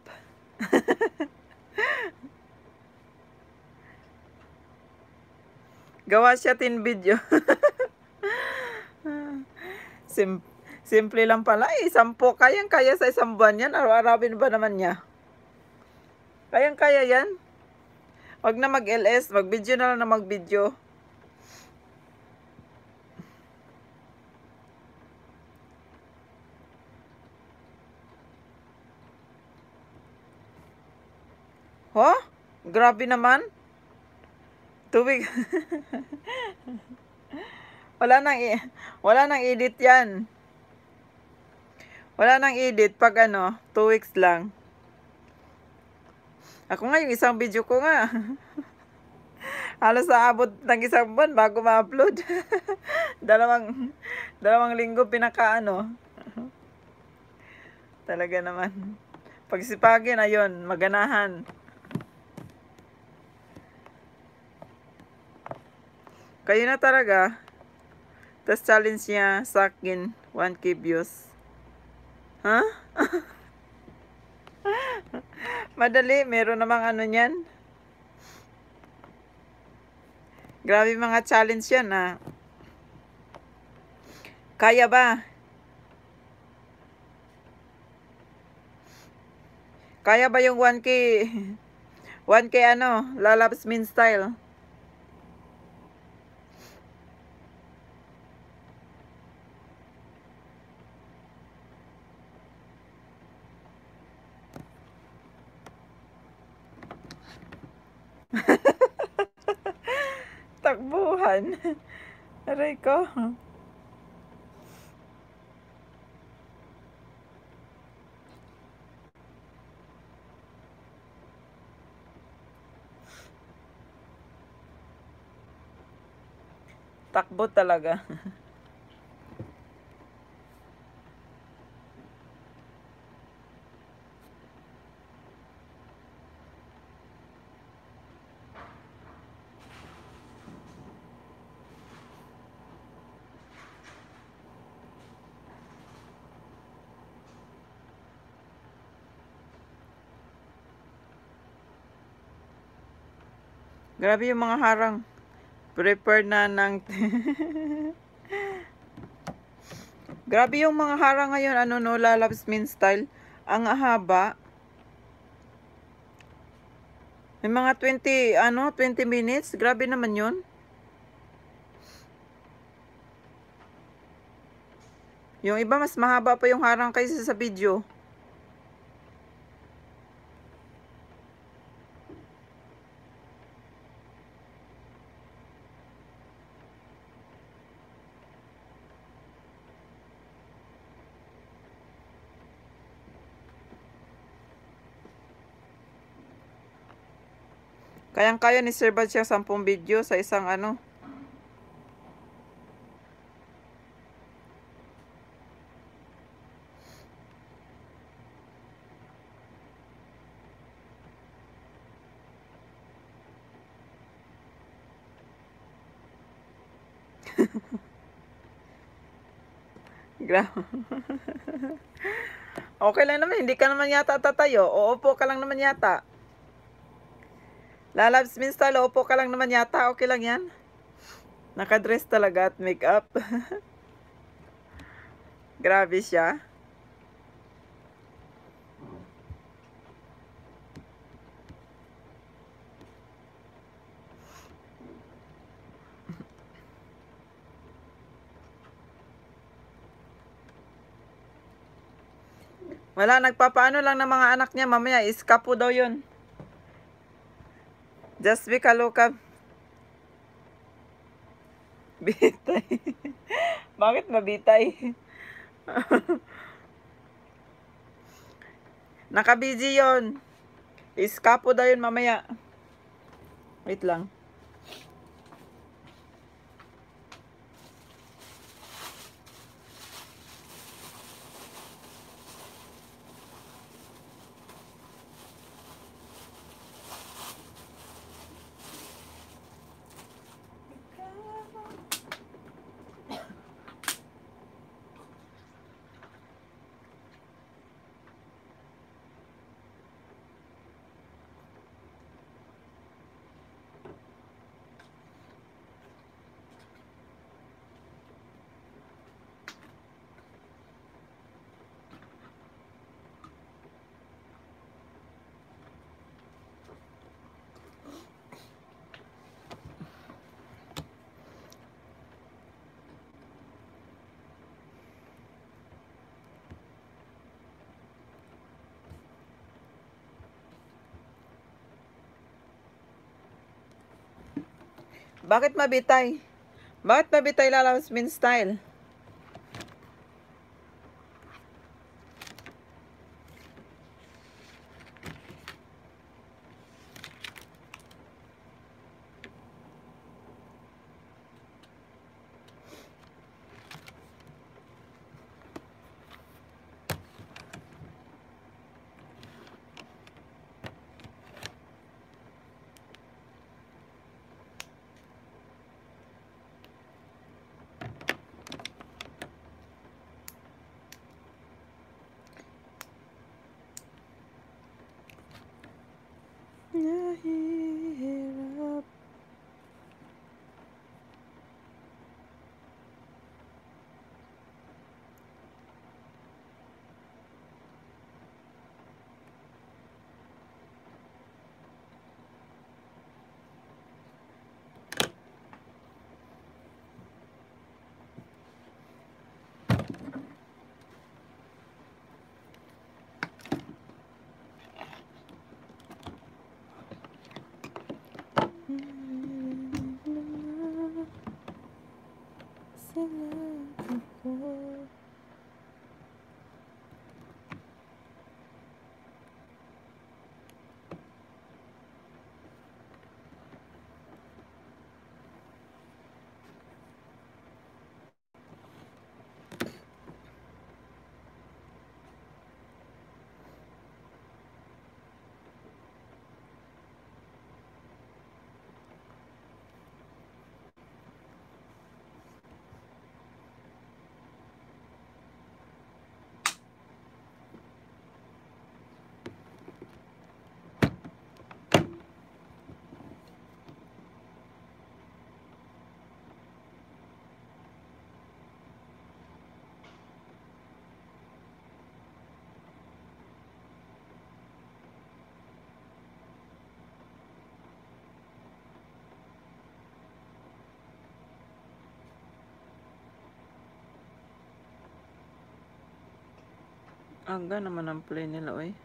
Gawa siya tin video. Sim Simple lang pala eh. Sampo. Kayang-kaya sa isang buwan yan. Araw-arawin ba naman niya? Kayang-kaya yan. Huwag na mag-LS. Mag-video na lang na mag-video. Ho? Huh? Grabe naman. Tubig. wala nang wala nang edit 'yan. Wala nang edit pag ano, 2 weeks lang. Ako nga yung isang video ko nga. Halos aabot ng isang buwan bago ma-upload. dalawang dalawang linggo pinakaano. Talaga naman. Pagsipagin ayun, maganahan. Kayo na talaga. Tapos challenge niya sa akin 1k views. Ha? Madali, meron namang ano niyan. Grabe mga challenge yan ha. Kaya ba? Kaya ba yung 1K? 1K ano? Lalabs min style. Takbuhan. Aray ko. Takbo talaga. Grabe yung mga harang. Prepare na ng... Grabe yung mga harang ngayon. Ano no, lalabs min style. Ang haba. May mga 20, ano, 20 minutes. Grabe naman yun. Yung iba mas mahaba pa yung harang kaysa sa video. Kayang-kaya ni Sir Bad siya 10 video sa isang ano. Grabe. okay lang naman, hindi ka naman yata tatayo. O upo ka lang naman yata. Lalabs means talo, upo ka lang naman yata. Okay lang yan. Nakadress talaga at makeup. Grabe siya. Wala, nagpapaano lang ng mga anak niya. Mamaya, iskapo daw yun. Just be kaluka. Bitay. Bakit mabitay? Naka-busy yun. Iskapo daw yun mamaya. Wait lang. Bakit mabitay? Bakit mabitay lalabas min style? Mm-hmm. sa labi ko. Aga naman ang play nila, oy.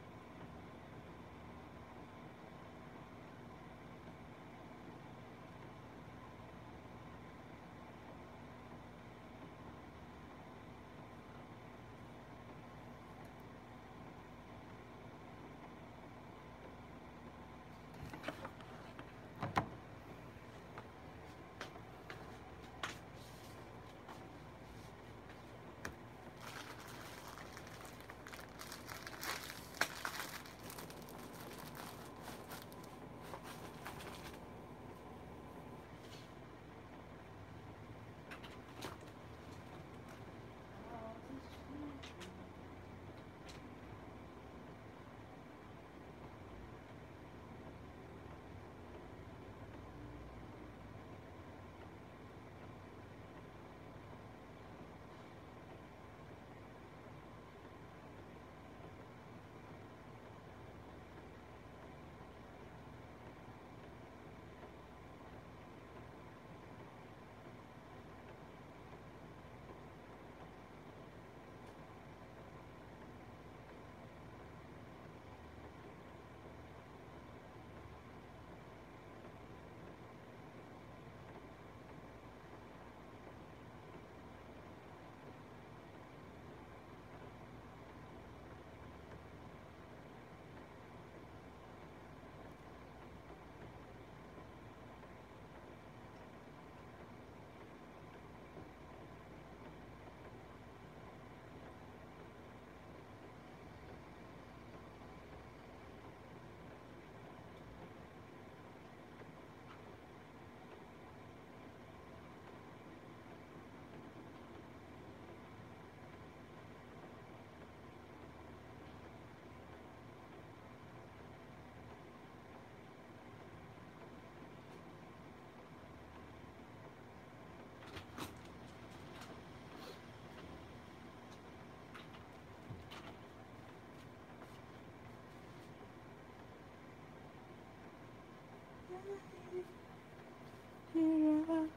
Here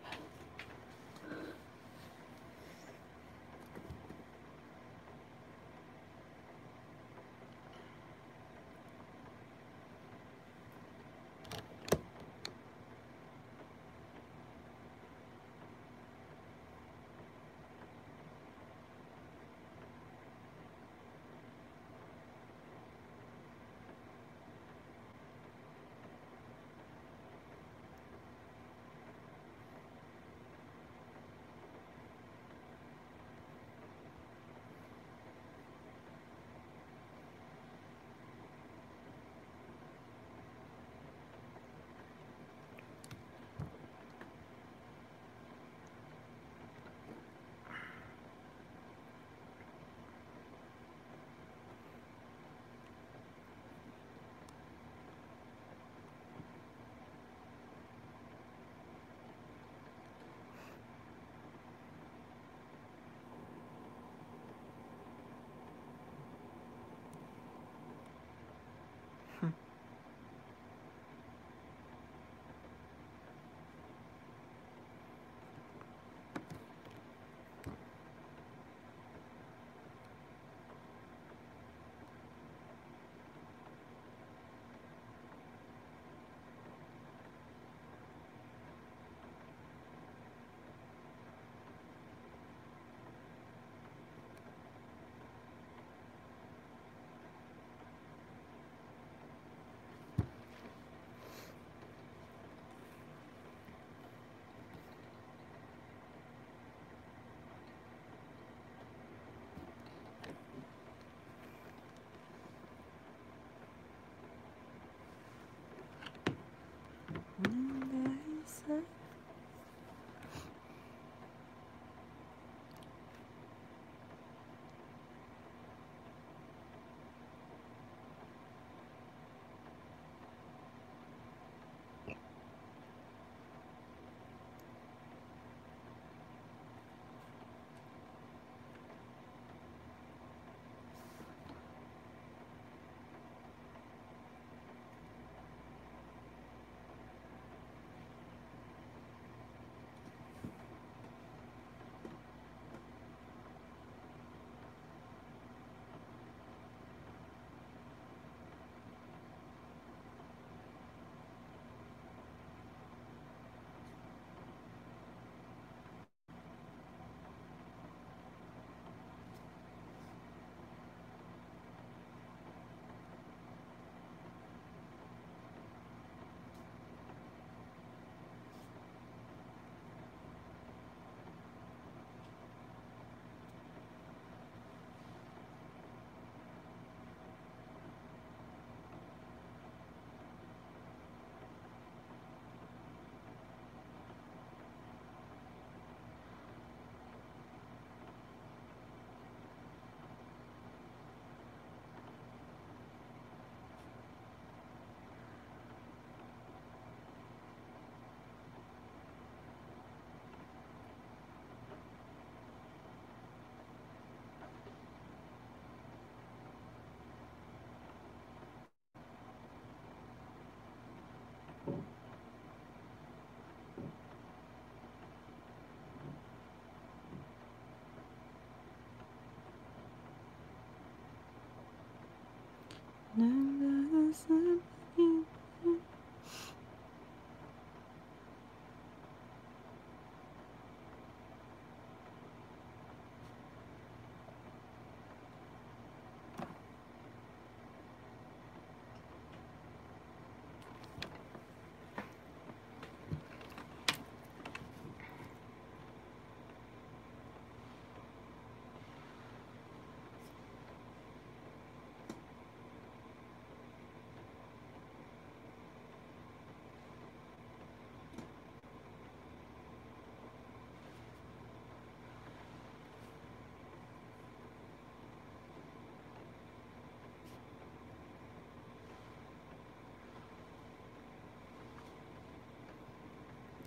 And Now that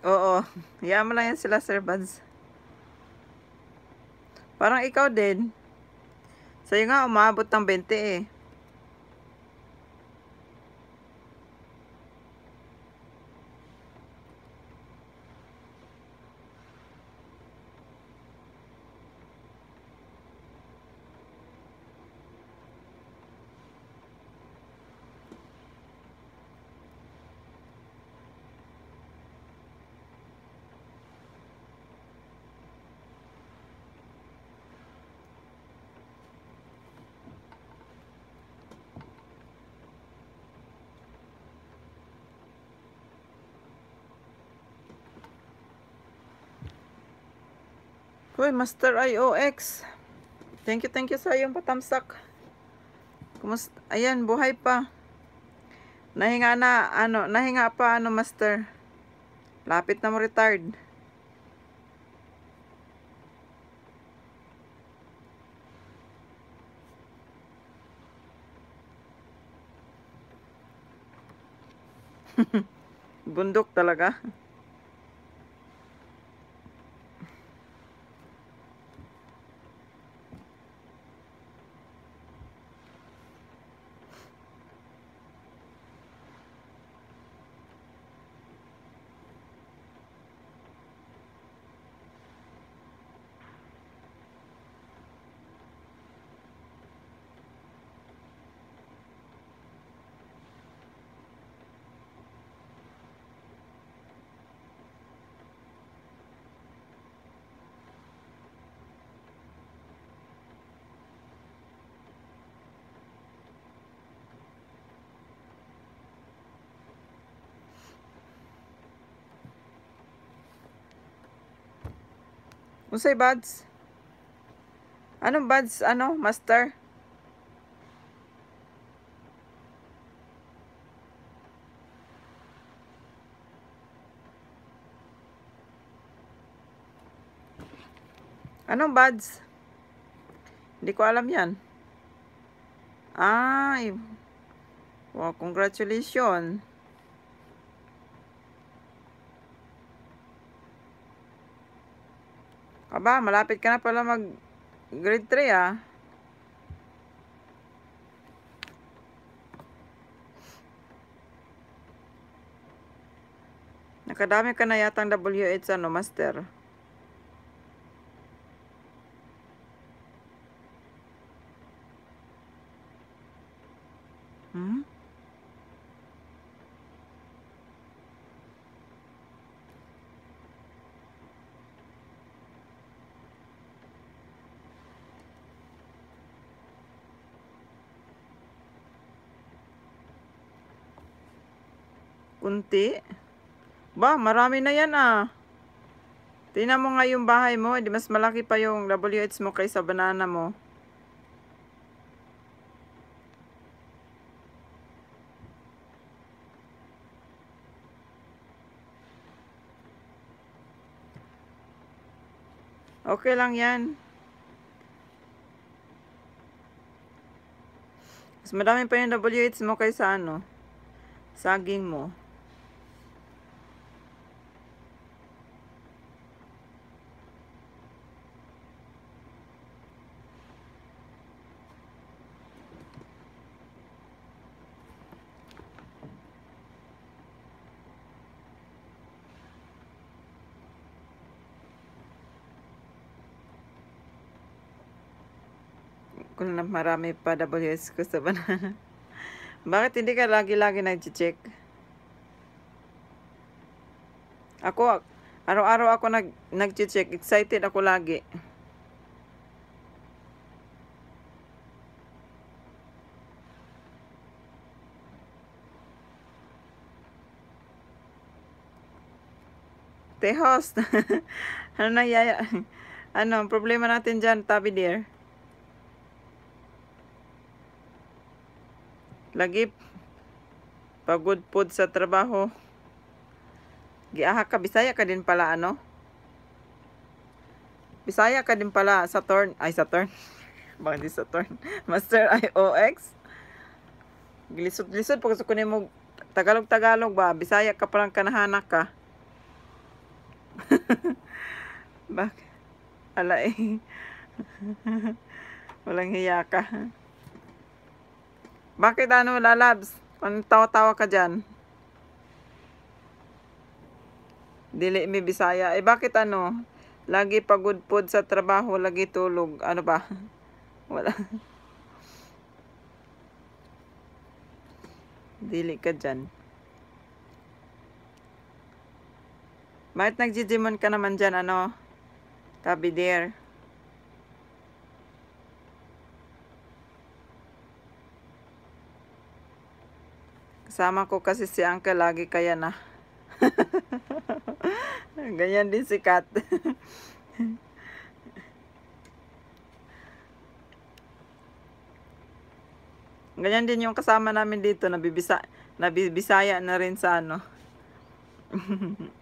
Oo. Hayaan mo lang yan sila, Sir Buds. Parang ikaw din. Sa'yo nga, umabot ng 20 eh. Master IOX. Thank you, thank you sa iyong patamsak. Kumusta? Ayan, buhay pa. Nahinga na, ano, nahinga pa, ano, Master. Lapit na mo retired. Bundok talaga. Unsay buds? Anong buds? Ano, master? Anong buds? Hindi ko alam yan. Ay. Wow, congratulations. Aba, malapit ka na pala mag grade 3 ah. Nakadami ka na yatang WH ano, master. Kunti. Ba, marami na yan ah. Tingnan mo nga yung bahay mo, di mas malaki pa yung WH mo kaysa banana mo. Okay lang yan. Mas madami pa yung WH mo kaysa ano, saging mo. Marami pa WS ko sa banana. Bakit hindi ka lagi-lagi nag-check? Ako, araw-araw ako nag, nag-check. Excited ako lagi. Te host. ano na yaya? Ano, problema natin dyan, tabi dear? Lagi pagod pod sa trabaho. Giaha ka, Bisaya ka din pala, ano? Bisaya ka din pala, Saturn, ay Saturn. Bakit di Saturn? Master IOX. Gilisod-lisod, pag kunin mo Tagalog-Tagalog ba? Bisaya ka palang kanahanak ka. Bak? Ala eh. Walang hiya ka. Bakit ano, lalabs? Anong tawa-tawa ka dyan? Dili mi Bisaya. Eh bakit ano? Lagi pagod pod sa trabaho, lagi tulog. Ano ba? Wala. Dili ka dyan. Bakit nagjijimon ka naman dyan, ano? Tabi dear. Kasama ko kasi si Uncle lagi kaya na. Ganyan din si Kat. Ganyan din yung kasama namin dito, nabibisa, nabibisaya na rin sa ano.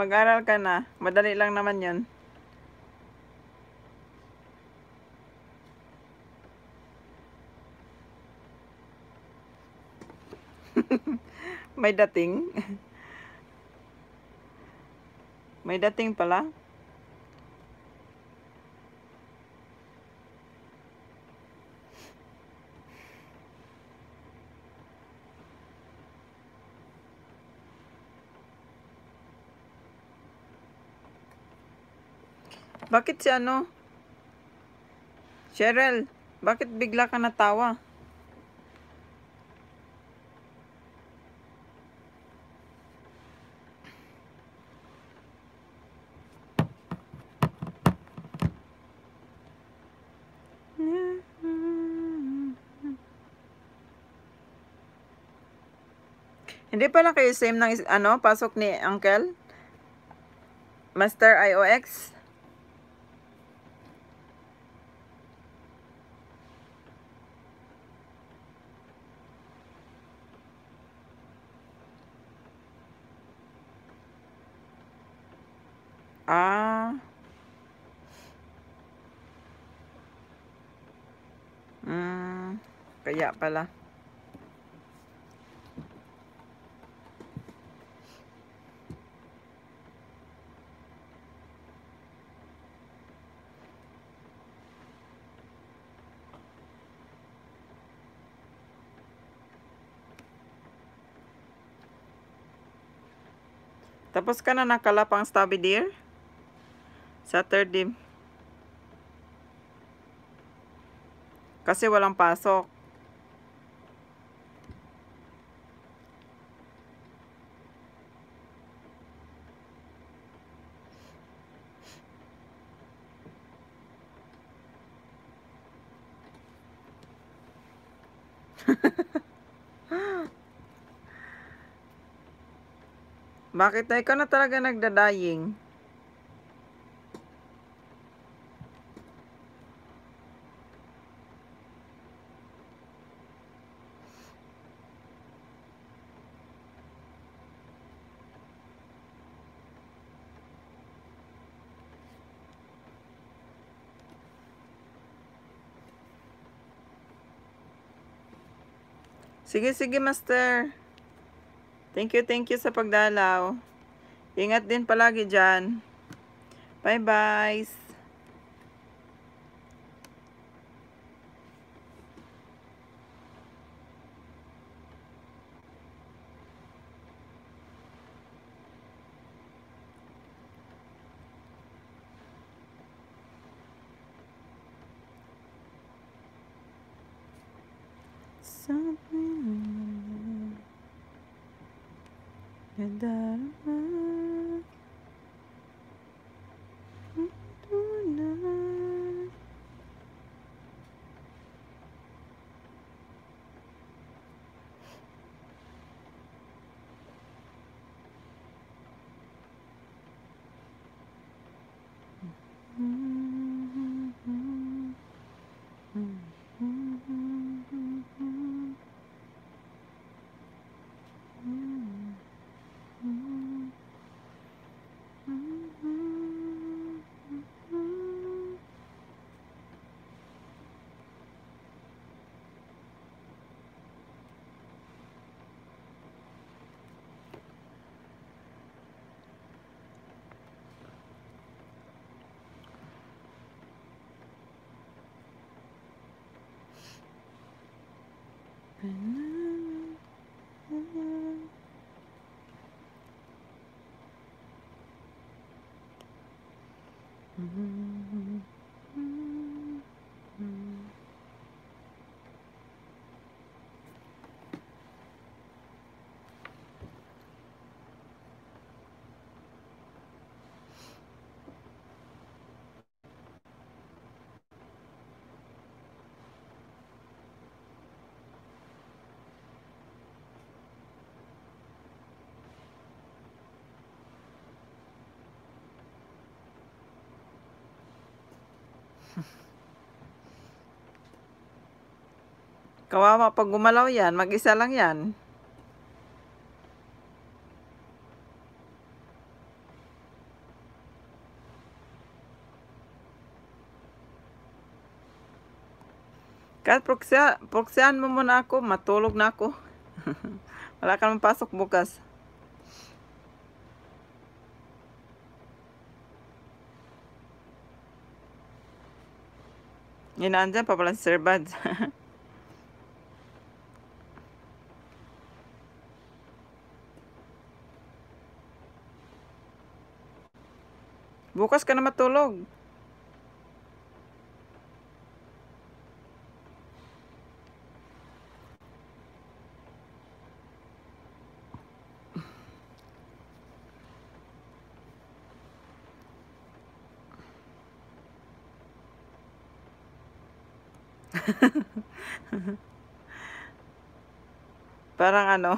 Mag-aral ka na. Madali lang naman yun. May dating. May dating pala. Bakit si ano? Cheryl, bakit bigla ka natawa? Hindi pala kayo same ng ano, pasok ni Uncle? Master IOX? Hmm, kaya pala. Tapos ka na nakalapang stubby dear? Saturday. Kasi walang pasok. Bakit na ikaw na talaga nagdadaying? Sige, sige, master. Thank you, thank you sa pagdalaw. Ingat din palagi dyan. Bye-bye. open. Kawawa pag gumalaw yan, mag-isa lang yan. Kat, proksya, proksyahan mo muna ako, matulog na ako. Wala ka naman pasok bukas. Yun, andyan pa pala si Sir Buds. Bukas ka na matulog. Parang ano.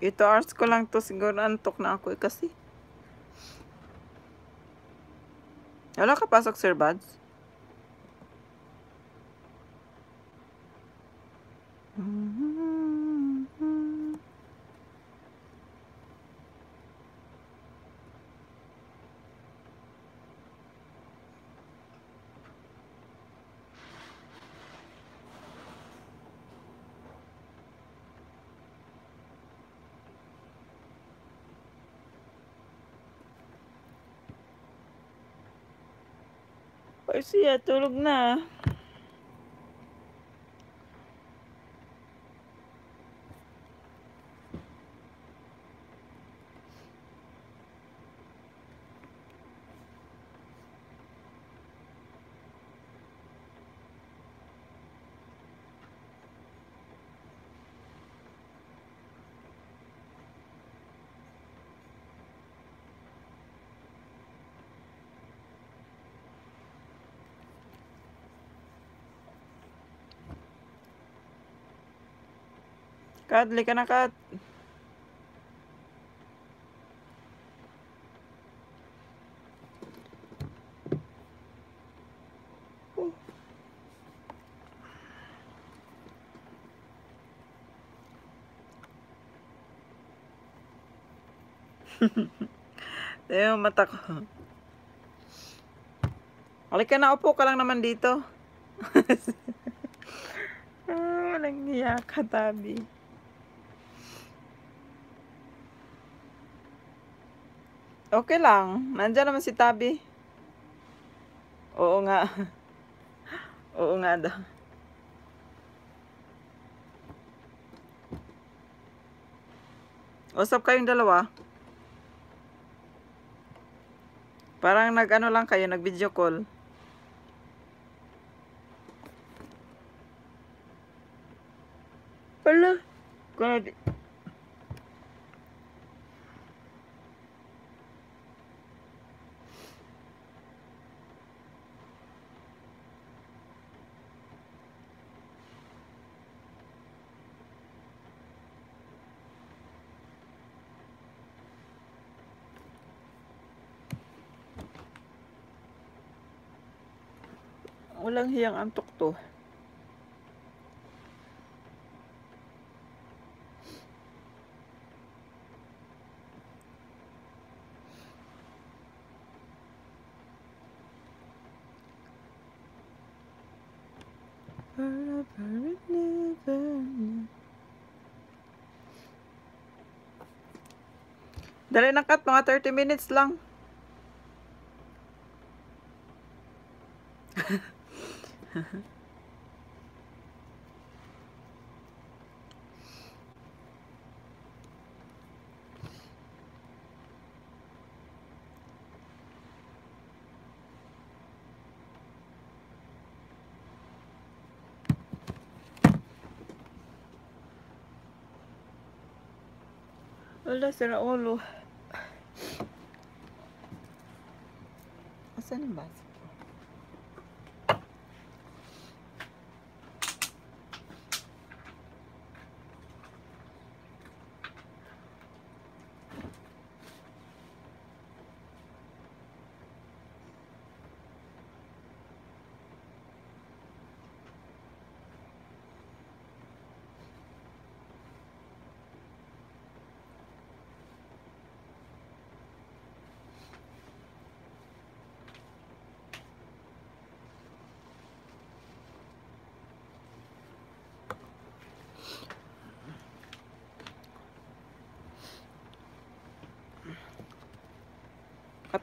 Ito hours ko lang to siguro antok na ako eh, kasi. Wala ka pasok, Sir Buds? Ay siya, tulog na. Kat, ka na, Kat. Tayo mata ko. Halika na, upo ka lang naman dito. ah, walang iya ka, Okay lang. Nandiyan naman si Tabi. Oo nga. Oo nga daw. Usap kayong dalawa. Parang nag-ano lang kayo, nag-video call. Wala. Kung di- Walang hiyang antok to. Forever and ever. Dali na cut, mga 30 minutes lang. Wala, sira ulo. Asan yung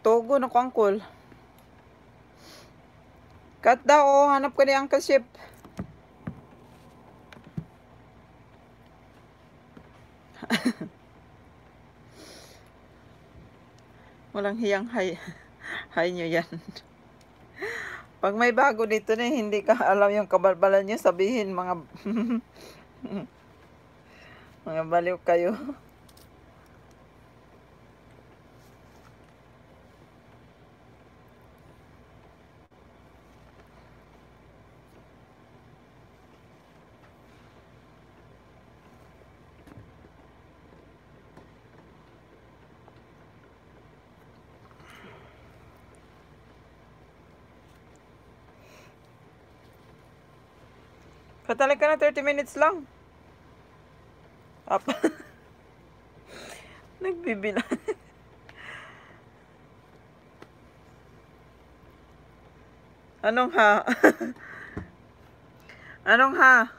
Katugo na ko angkol. Kat daw, oh, hanap ko ni Uncle Ship. Walang hiyang hay. Hay nyo yan. Pag may bago dito na hindi ka alam yung kabalbalan nyo, sabihin mga mga baliw kayo. Patalik ka na 30 minutes lang. Apa. Nagbibila. Anong ha? Anong ha?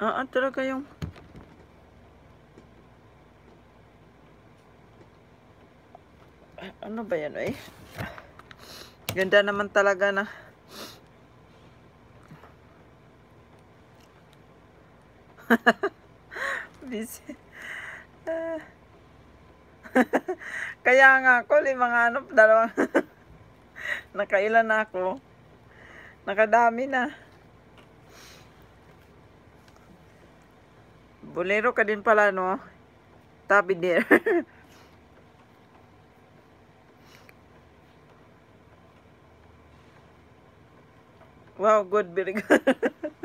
Ah, ah, talaga yung... Ah, Ano ba yan eh? Ganda naman talaga na. Busy. Kaya nga ako, limang ano, dalawang... Nakailan na ako. Nakadami na. Bolero ka din pala, no? Tabi dear. wow, good, very good.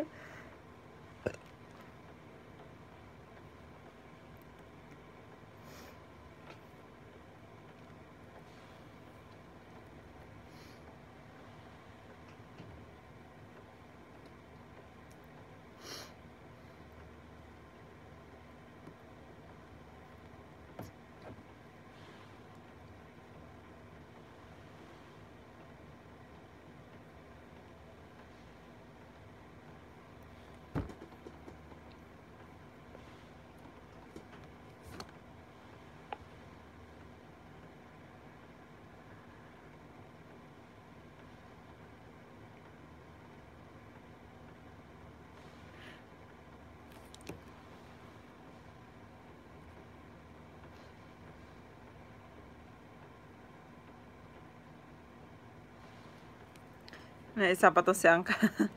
May isa pa to si Angka.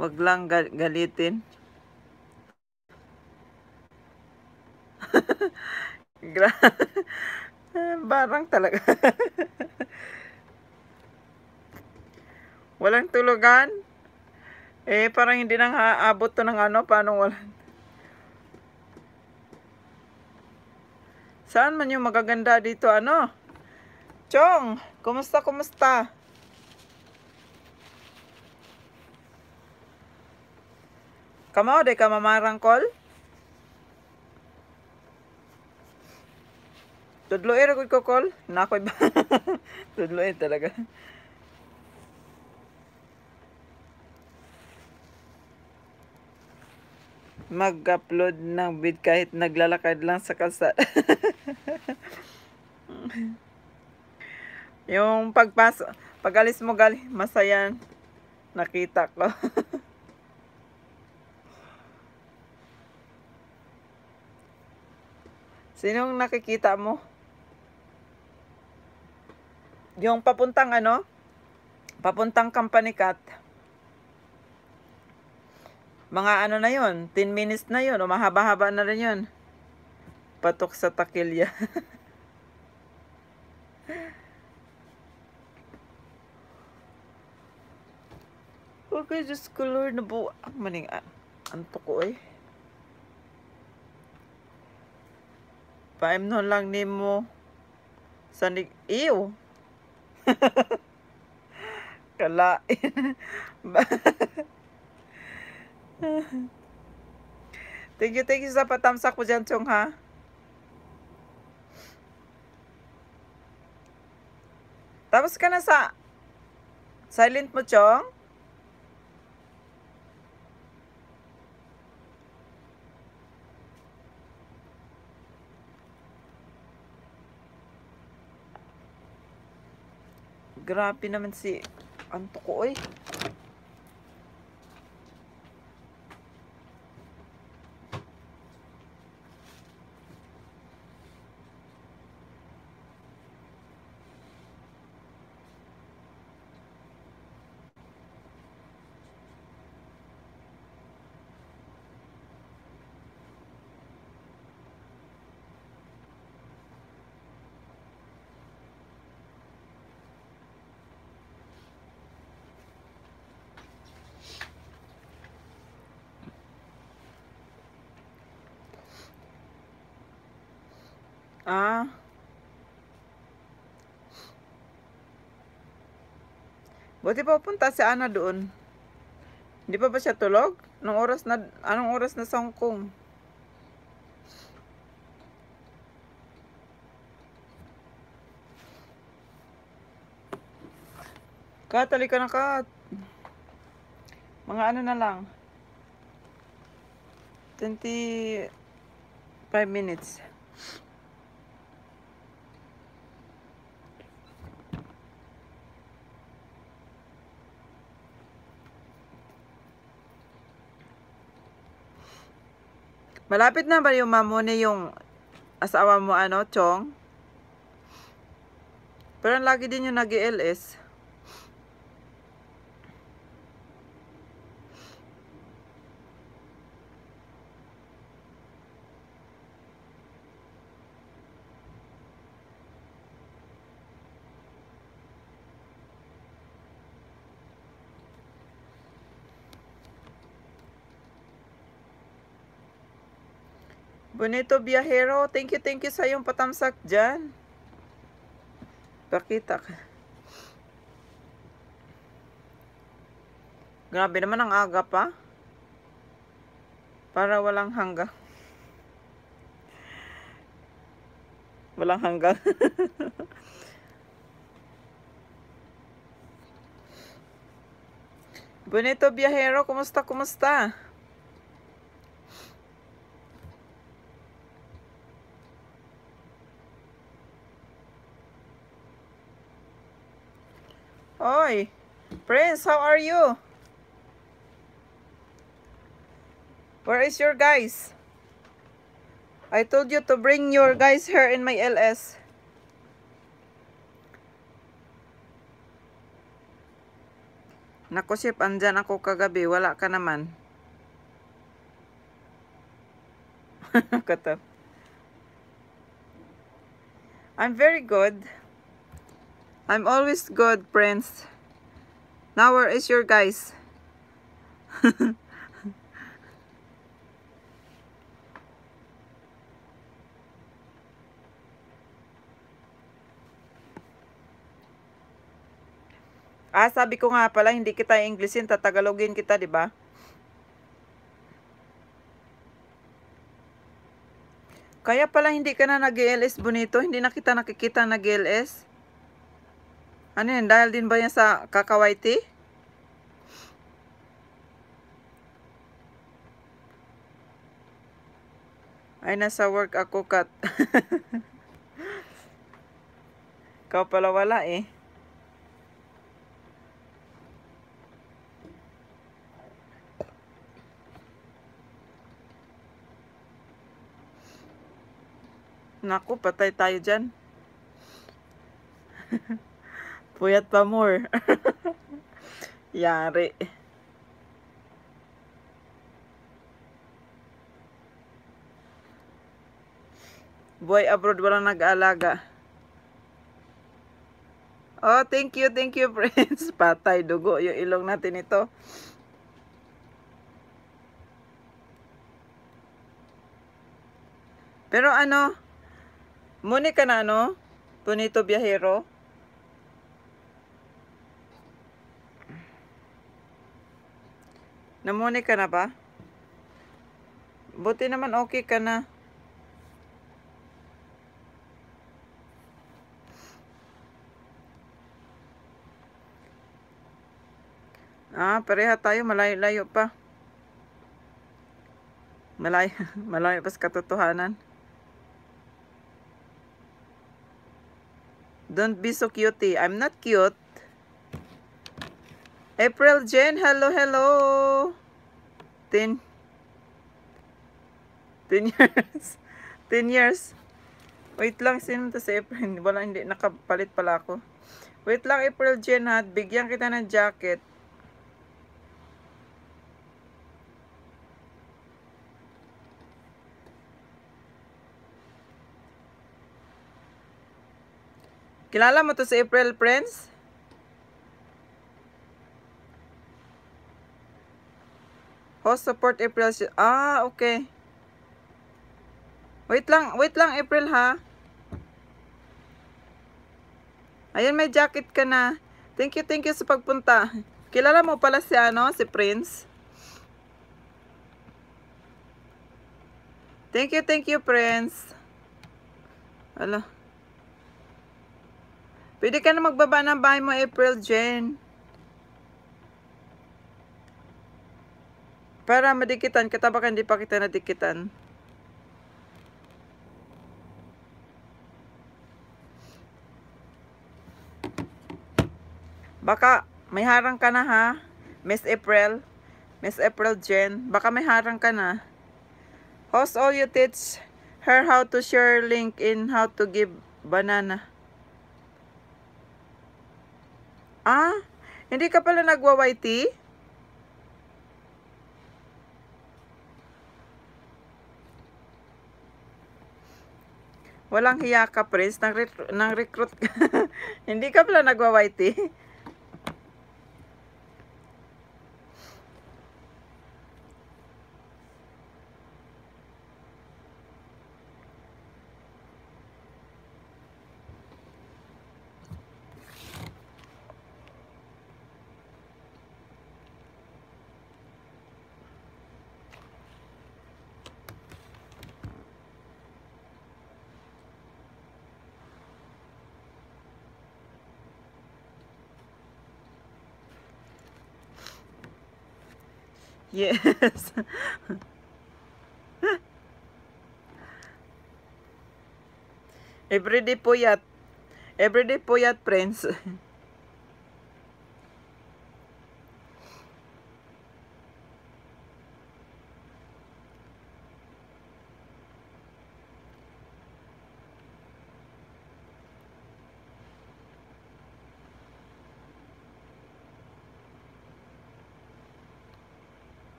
Wag lang gal- galitin. Gra Barang talaga. Walang tulugan? Eh, parang hindi nang aabot to ng ano, paano wala? Saan man yung magaganda dito, ano? Chong, kumusta, kumusta? Kamao, de ka mamarangkol? Tudloy ra gud ko call. Nakoy ba? Tudloy talaga. Mag-upload ng vid kahit naglalakad lang sa kalsada. yung pagpasok, pagalis mo gali, masaya nakita ko. Sinong nakikita mo? Yung papuntang ano? Papuntang company cut. Mga ano na yon 10 minutes na yon o mahaba-haba na rin yon Patok sa takilya. okay, just color na po. Ang maning, ah, anto ko eh. Paim no lang ni mo. Sanig, iyo. Kalain. thank you, thank you sa patamsak mo dyan, Chong, ha? Tapos ka na sa silent mo, Chong? Grabe naman si Anto ko, oy. Ah. Buti pa punta si Ana doon. Hindi pa ba siya tulog? Anong oras na anong oras na sangkong? Katali ka na kat. Mga ano na lang. 25 minutes. Malapit na ba yung mamone yung asawa mo ano, Chong? Pero lagi din yung nag-LS. Bonito Biahero, thank you, thank you sa iyong patamsak dyan. Pakita ka. Grabe naman ang aga pa. Para walang hanggang. Walang hanggang. Bonito Biahero, kumusta, kumusta? Oi, Prince, how are you? Where is your guys? I told you to bring your guys here in my LS. Naku, Chef, andyan ako kagabi. Wala ka naman. Kata. I'm very good. I'm always good, friends. Now, where is your guys? ah, sabi ko nga pala, hindi kita Englishin, tatagalogin kita, di ba? Kaya pala hindi ka na nag-LS bonito, hindi na kita nakikita nag-LS. Ano yan, dahil din ba yan sa kakawaiti? Ay, nasa work ako, kat. Ikaw pala wala eh. Naku, patay tayo dyan. Puyat pa more. Yari. Boy abroad walang nag-alaga. Oh, thank you, thank you, friends. Patay, dugo yung ilong natin ito. Pero ano, muni ka na ano, Tunito Biyahero. Namuni ka na ba? Buti naman okay ka na. Ah, pareha tayo. Malayo-layo pa. Malayo, malayo pa sa katotohanan. Don't be so cutie. I'm not cute. April Jen, hello, hello. Ten. Ten years. Ten years. Wait lang, sino to si April? Wala, hindi. Nakapalit pala ako. Wait lang, April Jen ha. Bigyan kita ng jacket. Kilala mo to si April Prince? Host support April. Ah, okay. Wait lang, wait lang April ha. Ayan, may jacket ka na. Thank you, thank you sa pagpunta. Kilala mo pala si ano, si Prince? Thank you, thank you, Prince. Ala. Pwede ka na magbaba ng bahay mo, April Jen. Para madikitan kita, baka hindi pa kita nadikitan. Baka may harang ka na ha, Miss April. Miss April Jen, baka may harang ka na. Host all you teach her how to share link in how to give banana. Ah, hindi ka pala nagwa-YT? Walang hiya ka, Prince. Nang, nang recruit hindi ka pala nagwa-YT? Yes. Everyday puyat. Everyday puyat, friends.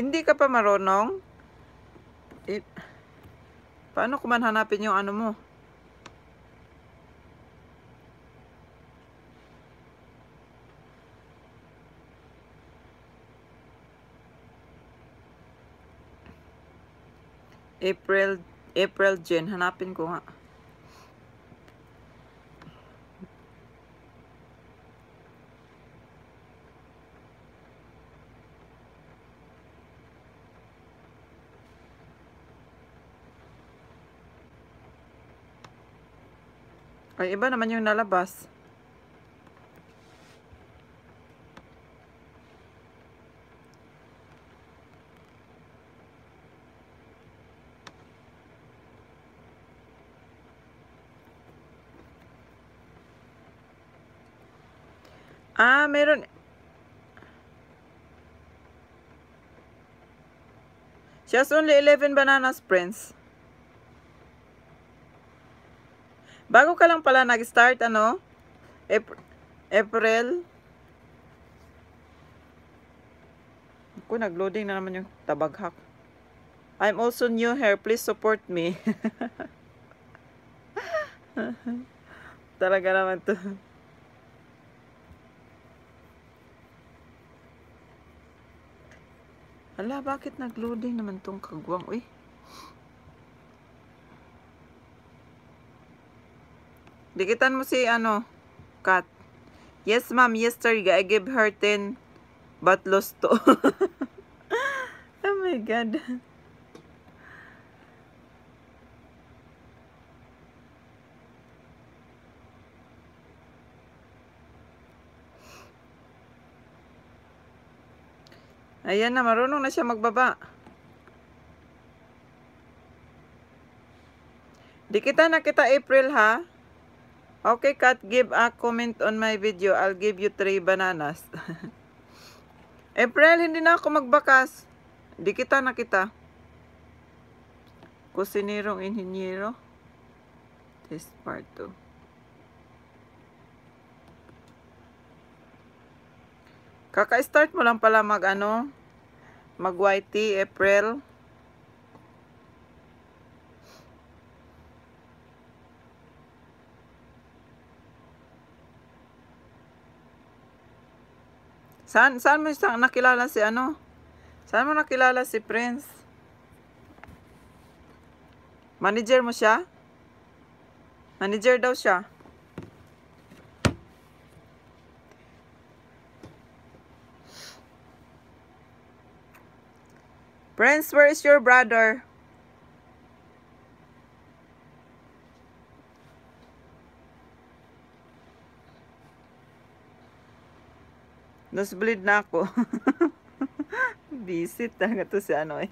Hindi ka pa marunong? Eh, paano ko man hanapin yung ano mo? April, April Jen. Hanapin ko nga. Ay, iba naman yung nalabas. Ah, meron. Has only 11 bananas, Prince. Bago ka lang pala nag-start, ano? April. Ako, nag-loading na naman yung tabaghak. I'm also new here. Please support me. Talaga naman to. Hala, bakit nag-loading naman tong kagwang? Uy. Dikitan mo si ano, Kat. Yes, ma'am. Yesterday, I gave her 10 but lost to. oh my God. Ayan na, marunong na siya magbaba. Di kita na kita April ha. Okay, Kat, give a comment on my video. I'll give you three bananas. April, hindi na ako magbakas. Di kita na kita. Kusinirong inhinyero. Test part 2. Kaka-start mo lang pala mag ano, mag YT April. Saan, saan mo isang nakilala si ano? Saan mo nakilala si Prince? Manager mo siya? Manager daw siya. Prince, where is your brother? Nosebleed na ako. Visit talaga to si ano eh.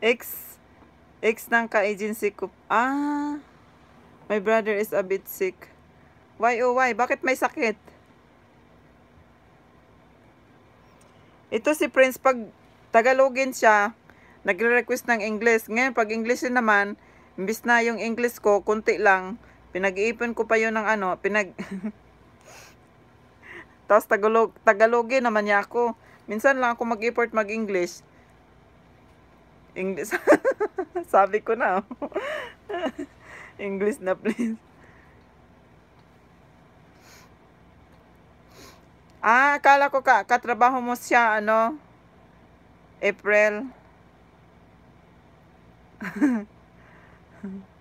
Ex, ex ng ka-agency ko. Ah, my brother is a bit sick. Why oh why? Bakit may sakit? Ito si Prince, pag Tagalogin siya, nagre-request ng English. Ngayon, pag English naman, imbis na yung English ko, kunti lang, pinag-iipon ko pa yun ng ano, pinag... Tapos Tagalog, Tagalogin naman niya ako. Minsan lang ako mag-import mag-English. English. Sabi ko na. English na please. Ah, akala ko ka, katrabaho mo siya, ano? April.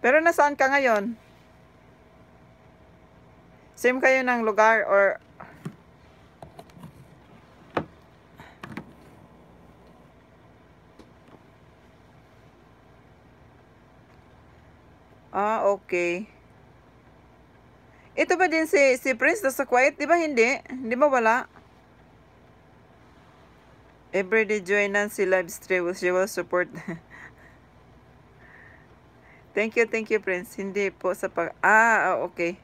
Pero nasaan ka ngayon? Same kayo ng lugar or Ah, okay. Ito ba din si, si Prince sa quiet? Di ba hindi? Hindi ba wala? Everyday join si live stream. She will support. thank you, thank you, Prince. Hindi po sa pag... Ah, okay.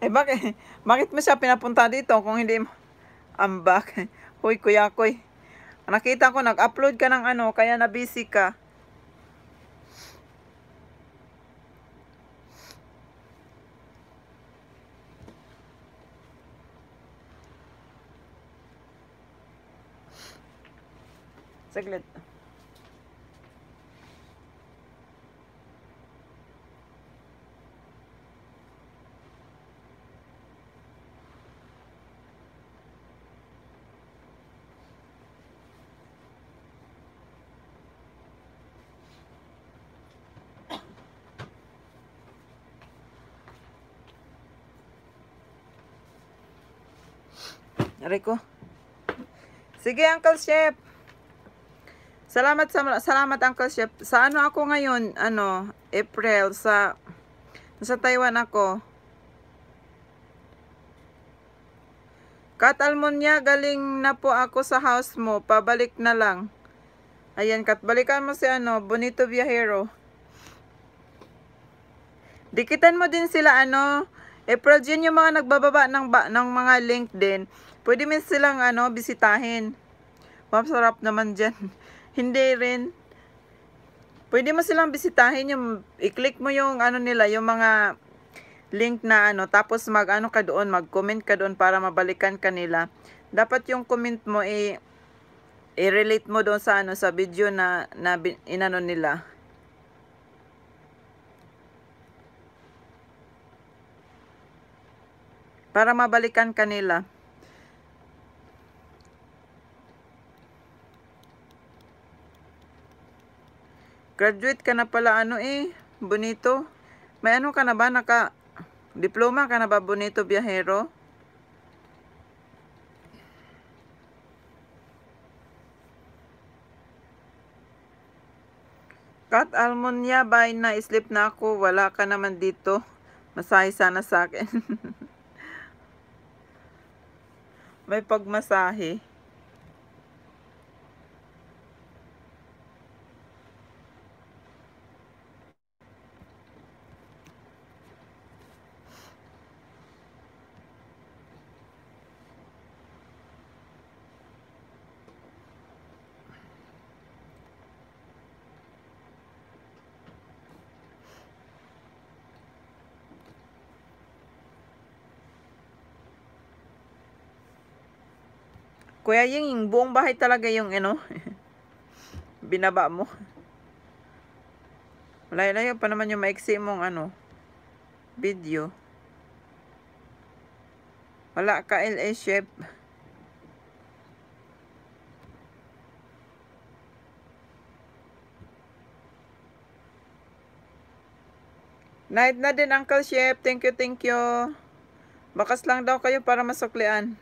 eh bakit, bakit mo siya pinapunta dito kung hindi mo ambak? Hoy kuya koy. Nakita ko nag-upload ka ng ano, kaya na busy ka. Saglit. Aray ko. Sige, Uncle Chef. Salamat sa salamat Uncle Chef. Sa ano ako ngayon, ano, April sa sa Taiwan ako. Kat Almonya, galing na po ako sa house mo. Pabalik na lang. Ayan, Kat, balikan mo si ano, Bonito Viajero. Dikitan mo din sila ano, April dyan yung mga nagbababa ng, ng mga link din. Pwede mo silang ano, bisitahin. Masarap naman dyan. Hindi rin. Pwede mo silang bisitahin yung, i-click mo yung ano nila, yung mga link na ano, tapos mag ano ka doon, mag-comment ka doon para mabalikan ka nila. Dapat yung comment mo i i-relate mo doon sa ano sa video na na inano nila. Para mabalikan kanila. Graduate ka na pala ano eh, bonito. May ano ka na ba? Naka diploma ka na ba bonito biyahero? Kat Almonya, bay na sleep na ako. Wala ka naman dito. Masahe sana sa akin. May pagmasahe. Kuya yung buong bahay talaga yung ano, binaba mo. Layo-layo pa naman yung maiksi mong ano, video. Wala ka LA chef. Night na din Uncle Chef. Thank you, thank you. Bakas lang daw kayo para masuklian.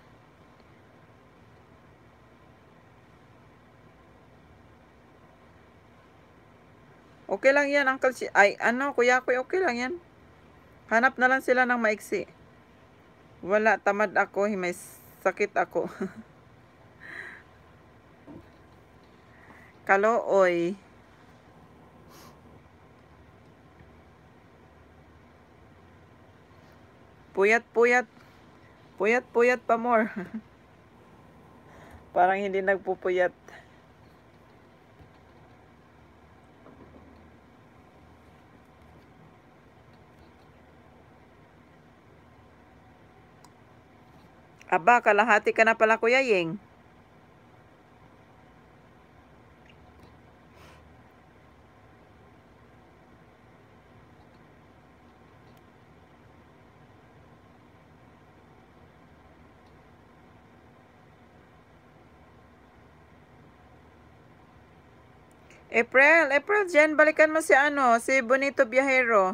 Okay lang yan, Uncle si Ay, ano, kuya ko, okay lang yan. Hanap na lang sila ng maiksi. Wala, tamad ako, may sakit ako. Kalooy. Puyat, puyat. Puyat, puyat pa more. Parang hindi nagpupuyat. Aba, kalahati ka na pala Kuya Yeng. April, April Jen, balikan mo si ano, si Bonito Biahero.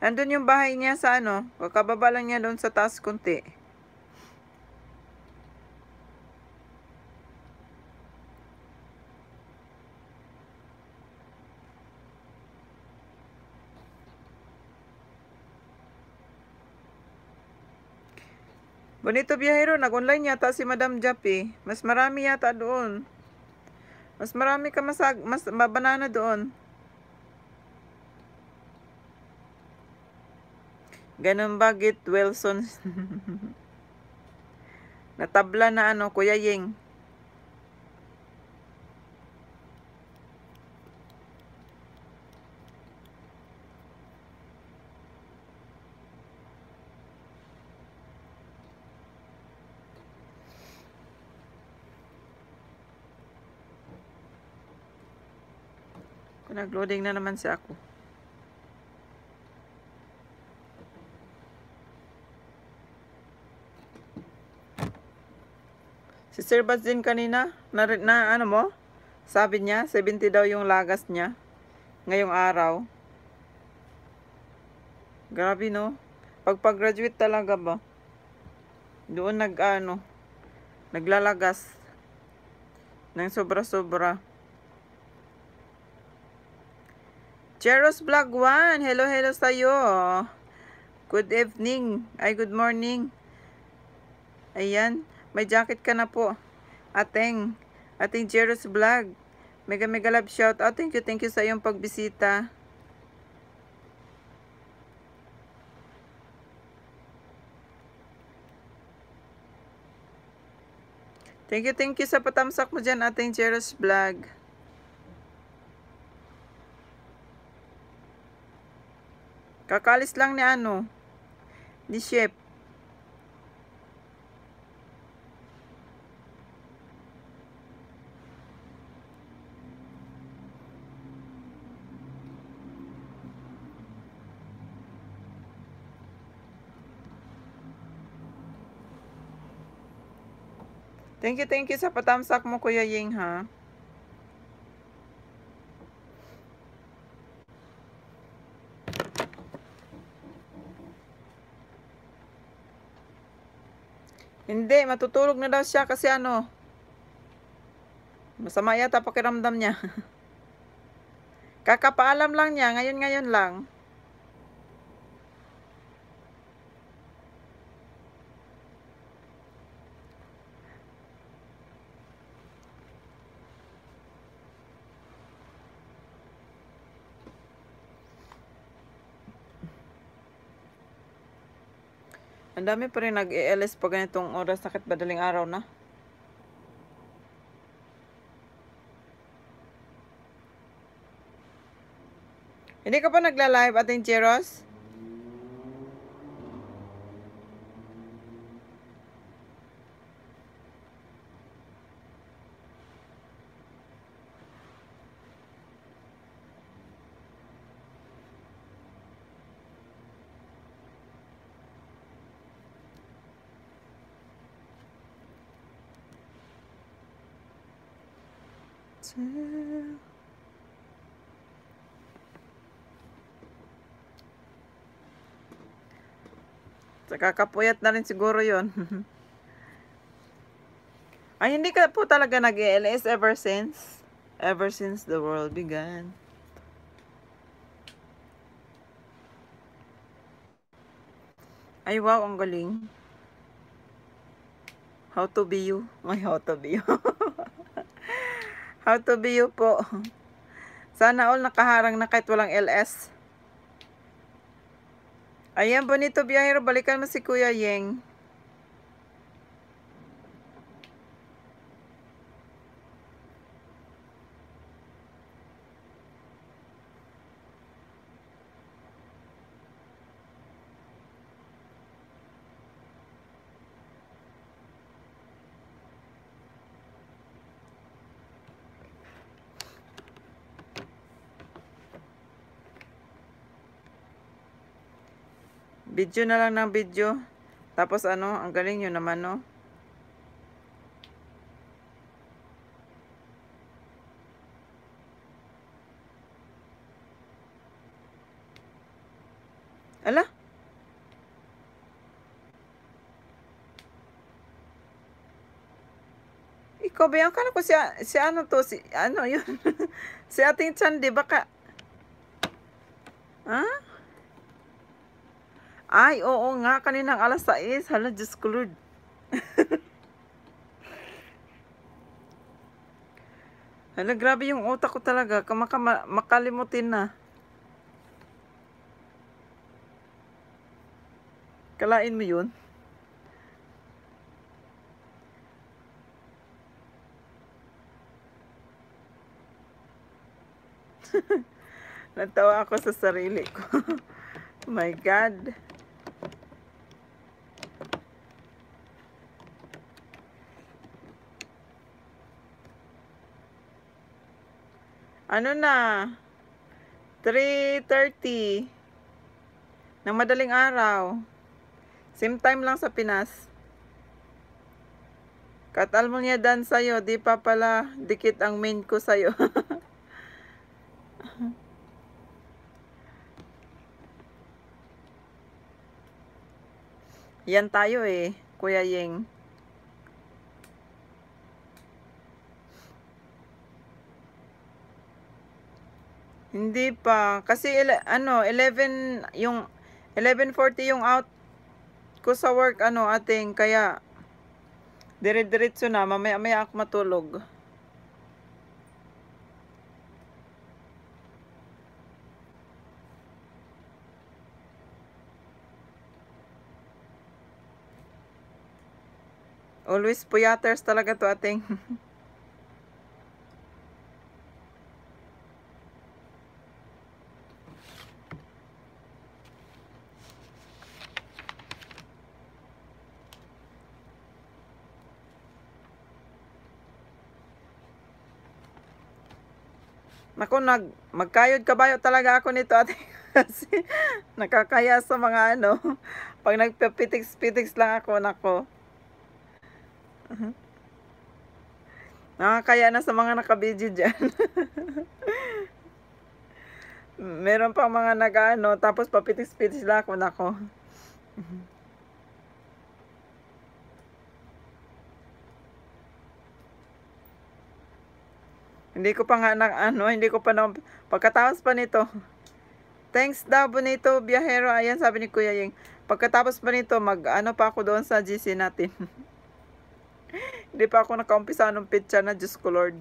Nandun yung bahay niya sa ano, kakababa lang niya doon sa taas kunti. Bonito Biyahero, nag-online yata si Madam Jappy. Mas marami yata doon. Mas marami ka masag, mas mabanana doon. Ganun ba, Git Wilson? Natabla na ano, Kuya Ying. Nag-loading na naman si ako. Si Sir Bats din kanina, na, na ano mo, sabi niya, 70 daw yung lagas niya ngayong araw. Grabe no. Pag pag-graduate talaga ba? Doon nag ano, naglalagas ng sobra-sobra. Cheros Vlog 1, hello hello sa'yo. Good evening, ay good morning. Ayan, may jacket ka na po. Ateng, ating Jeros Vlog. Mega mega love shout out. Thank you, thank you sa iyong pagbisita. Thank you, thank you sa patamsak mo dyan, ating Jeros Vlog. Kakalis lang ni ano, ni Chef. Thank you, thank you sa patamsak mo, Kuya Ying, ha? Hindi, matutulog na daw siya kasi ano, masama yata pakiramdam niya. Kakapaalam lang niya, ngayon-ngayon lang. Ang dami pa rin nag-ELS pag ganitong oras, sakit badaling araw na. Hindi ka pa nagla-live, ating Cheros? Sa kakapuyat na rin siguro yon. Ay, hindi ka po talaga nag-ELS ever since? Ever since the world began. Ay, wow, ang galing. How to be you? Ay, how to be you. how to be you po. Sana all nakaharang na kahit walang LS. Ayan, bonito biyahero. Balikan mo si Kuya Yeng. Video na lang ng video. Tapos ano, ang galing nyo naman, no? Ala? Ikaw ba yan? Kala ko si, si ano to, si ano yun? si ating chan, di ba ka? Ha? Ay, oo nga, kaninang alas 6. Hala, Diyos ko Lord. Hala, grabe yung utak ko talaga. Makalimutin na. Kalain mo yun? Natawa ako sa sarili ko. My God. Ano na? 3.30 ng madaling araw. Same time lang sa Pinas. Katal mo niya dan sa'yo, di pa pala dikit ang main ko sa'yo. Yan tayo eh, Kuya Yeng. Hindi pa. Kasi ano, 11 yung 11:40 yung out ko sa work ano ating kaya dire-diretso na mamaya maya ako matulog. Always puyaters talaga to ating. Naku, nag, magkayod kabayo talaga ako nito ate. Kasi nakakaya sa mga ano. Pag nagpapitiks-pitiks lang ako, nako. Uh-huh. Nakakaya na sa mga nakabidyo dyan. Meron pang mga nag-ano, tapos papitis-pitis lang ako, nako. Uh-huh. Hindi ko pa nga na, ano, hindi ko pa na, pagkatapos pa nito, thanks daw bonito, biyahero, ayan sabi ni Kuya Ying, pagkatapos pa nito, mag, ano pa ako doon sa GC natin. hindi pa ako nakaumpisa ng pizza na, Diyos ko Lord.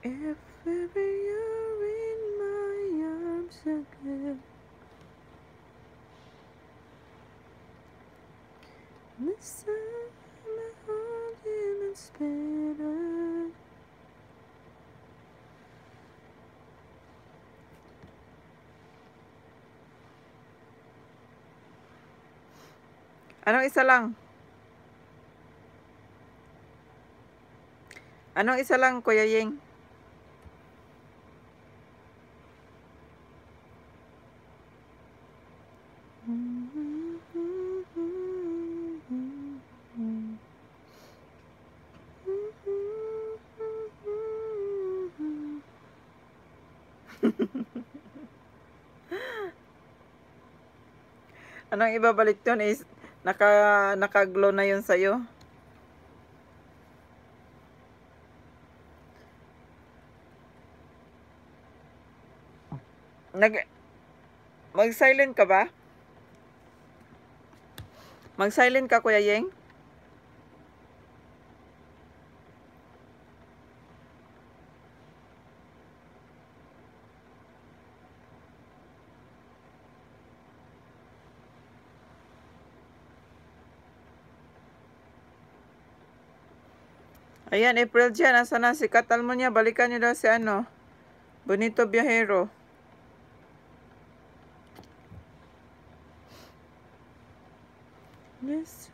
If ever you're in my arms again This time my heart is better Anong isa lang? Anong isa lang, Kuya Ying? Anong ibabalik doon is naka naka-glow na 'yon sa iyo. Nag Mag-silent ka ba? Mag-silent ka, Kuya Yeng? Ayan, April dyan. Asa na si Katalmonya? Balikan niyo daw si ano. Bonito Biahero. Yes.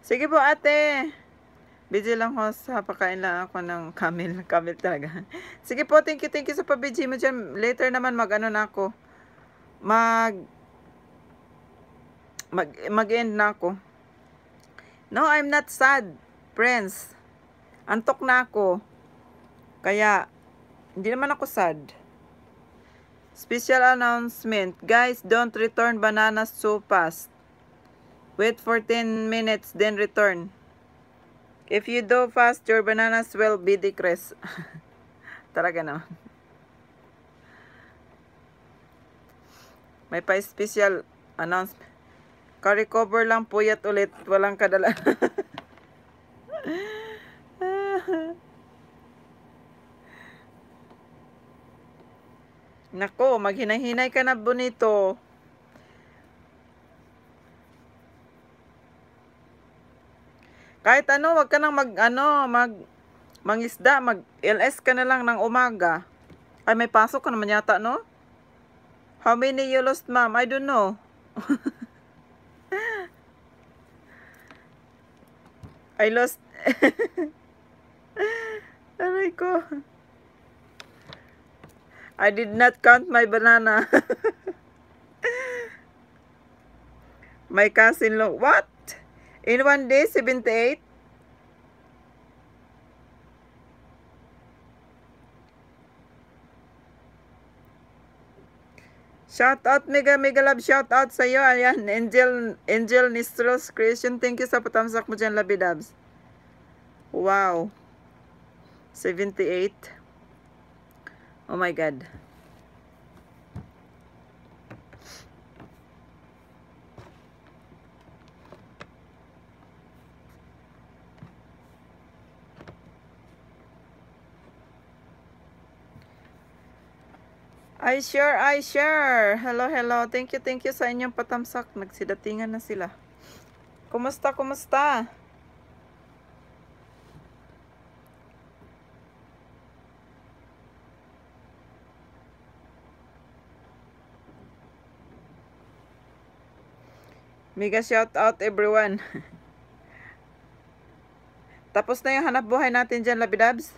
Sige po, ate. Busy lang ko sa pakain lang ako ng camel. Camel talaga. Sige po, thank you, thank you sa pabidji mo dyan. Later naman mag ano na ako. Mag mag, mag-end na ako. No, I'm not sad, friends. Antok na ako. Kaya, hindi naman ako sad. Special announcement. Guys, don't return bananas so fast. Wait for 10 minutes, then return. If you do fast, your bananas will be decreased. Talaga naman. May pa-special announcement. Ka-recover lang puyat ulit. Walang kadala. Nako, maghinay-hinay ka na bonito. Kahit ano, wag ka nang mag ano, mag mangisda, mag LS ka na lang ng umaga. Ay may pasok ka naman yata, no? How many you lost, ma'am? I don't know. I lost Aray ko. I did not count my banana. my cousin lo what? In one day, 78? Shout out, mega mega love shout out sa iyo. Ayan, Angel Angel Nistros Creation. Thank you sa patamsak mo diyan, Labidabs. Wow. 78. Oh my god. I sure, I sure. Hello, hello. Thank you, thank you sa inyong patamsak. Nagsidatingan na sila. Kumusta, kumusta? Mega shout out everyone. Tapos na yung hanap buhay natin dyan, Labidabs.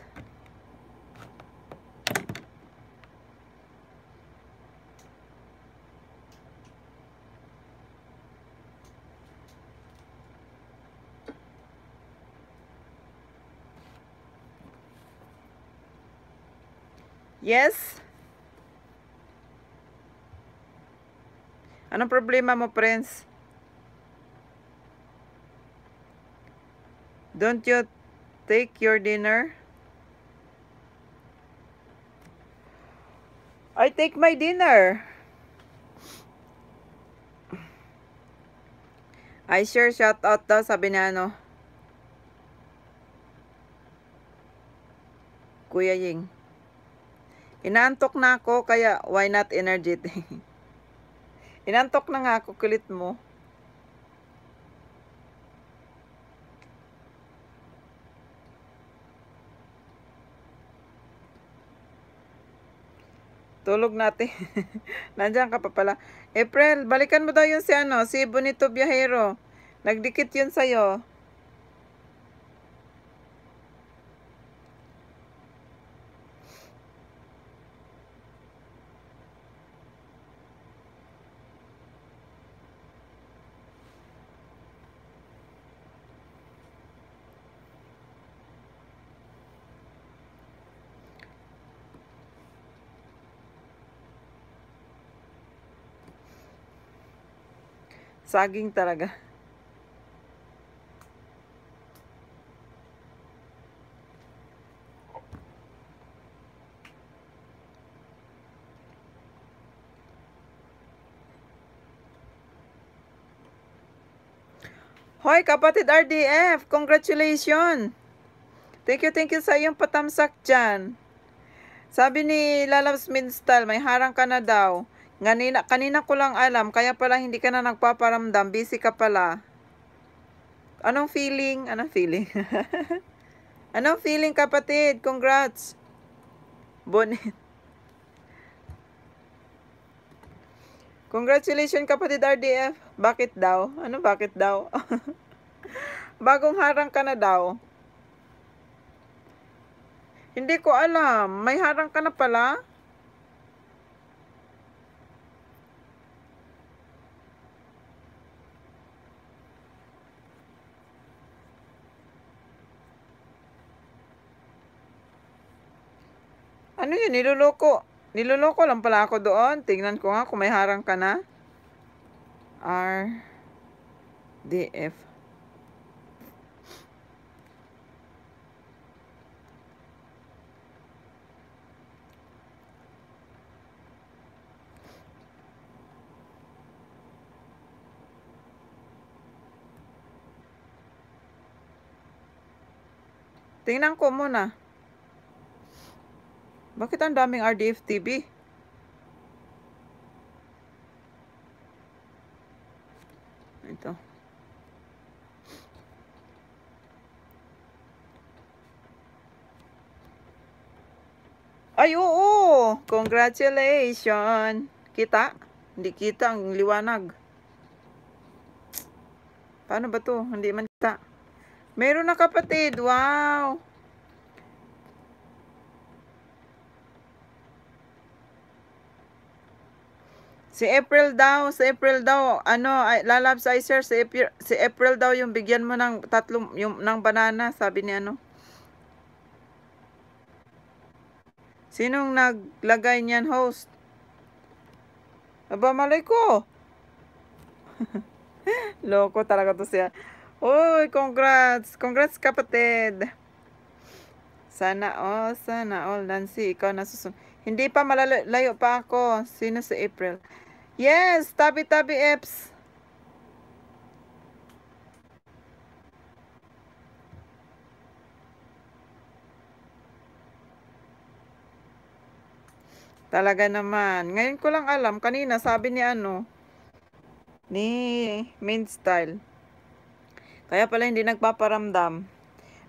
Yes? Anong problema mo, friends? Don't you take your dinner? I take my dinner. I sure shout out daw, sabi niya ano. Kuya Ying. Inantok na ako, kaya why not energetic? Inantok na nga ako, kulit mo. Tulog natin. Nandiyan ka pa pala. April, balikan mo daw yun si ano, si Bonito Biahero. Nagdikit yun sa'yo. Saging talaga. Hoy, kapatid RDF, congratulations! Thank you, thank you sa iyong patamsak dyan. Sabi ni Lalabs Minstal, may harang ka na daw. Ganina, kanina ko lang alam, kaya pala hindi ka na nagpaparamdam, busy ka pala. Anong feeling? Anong feeling? Anong feeling kapatid? Congrats! Bonnet. Congratulations kapatid RDF. Bakit daw? Ano bakit daw? Bagong harang ka na daw. Hindi ko alam. May harang ka na pala? Ano yun? Niloloko. Niloloko lang pala ako doon. Tingnan ko nga kung may harang ka na. R. D. F. Tingnan ko muna. Bakit ang daming RDF TV? Ito. Ay, oo! Congratulations! Kita? Hindi kita ang liwanag. Paano ba to? Hindi man kita. Meron na kapatid. Wow! Si April daw, si April daw, ano, ay, lalab si April, si April daw yung bigyan mo ng tatlong, yung, ng banana, sabi ni ano. Sinong naglagay niyan, host? Aba, malay ko. Loko talaga to siya. Uy, congrats. Congrats, kapatid. Sana all, sana all. Nancy, ikaw nasusunod. Hindi pa malalayo pa ako. Sino si April? Yes, tabi-tabi apps. Talaga naman. Ngayon ko lang alam. Kanina sabi ni ano, ni main style. Kaya pala hindi nagpaparamdam.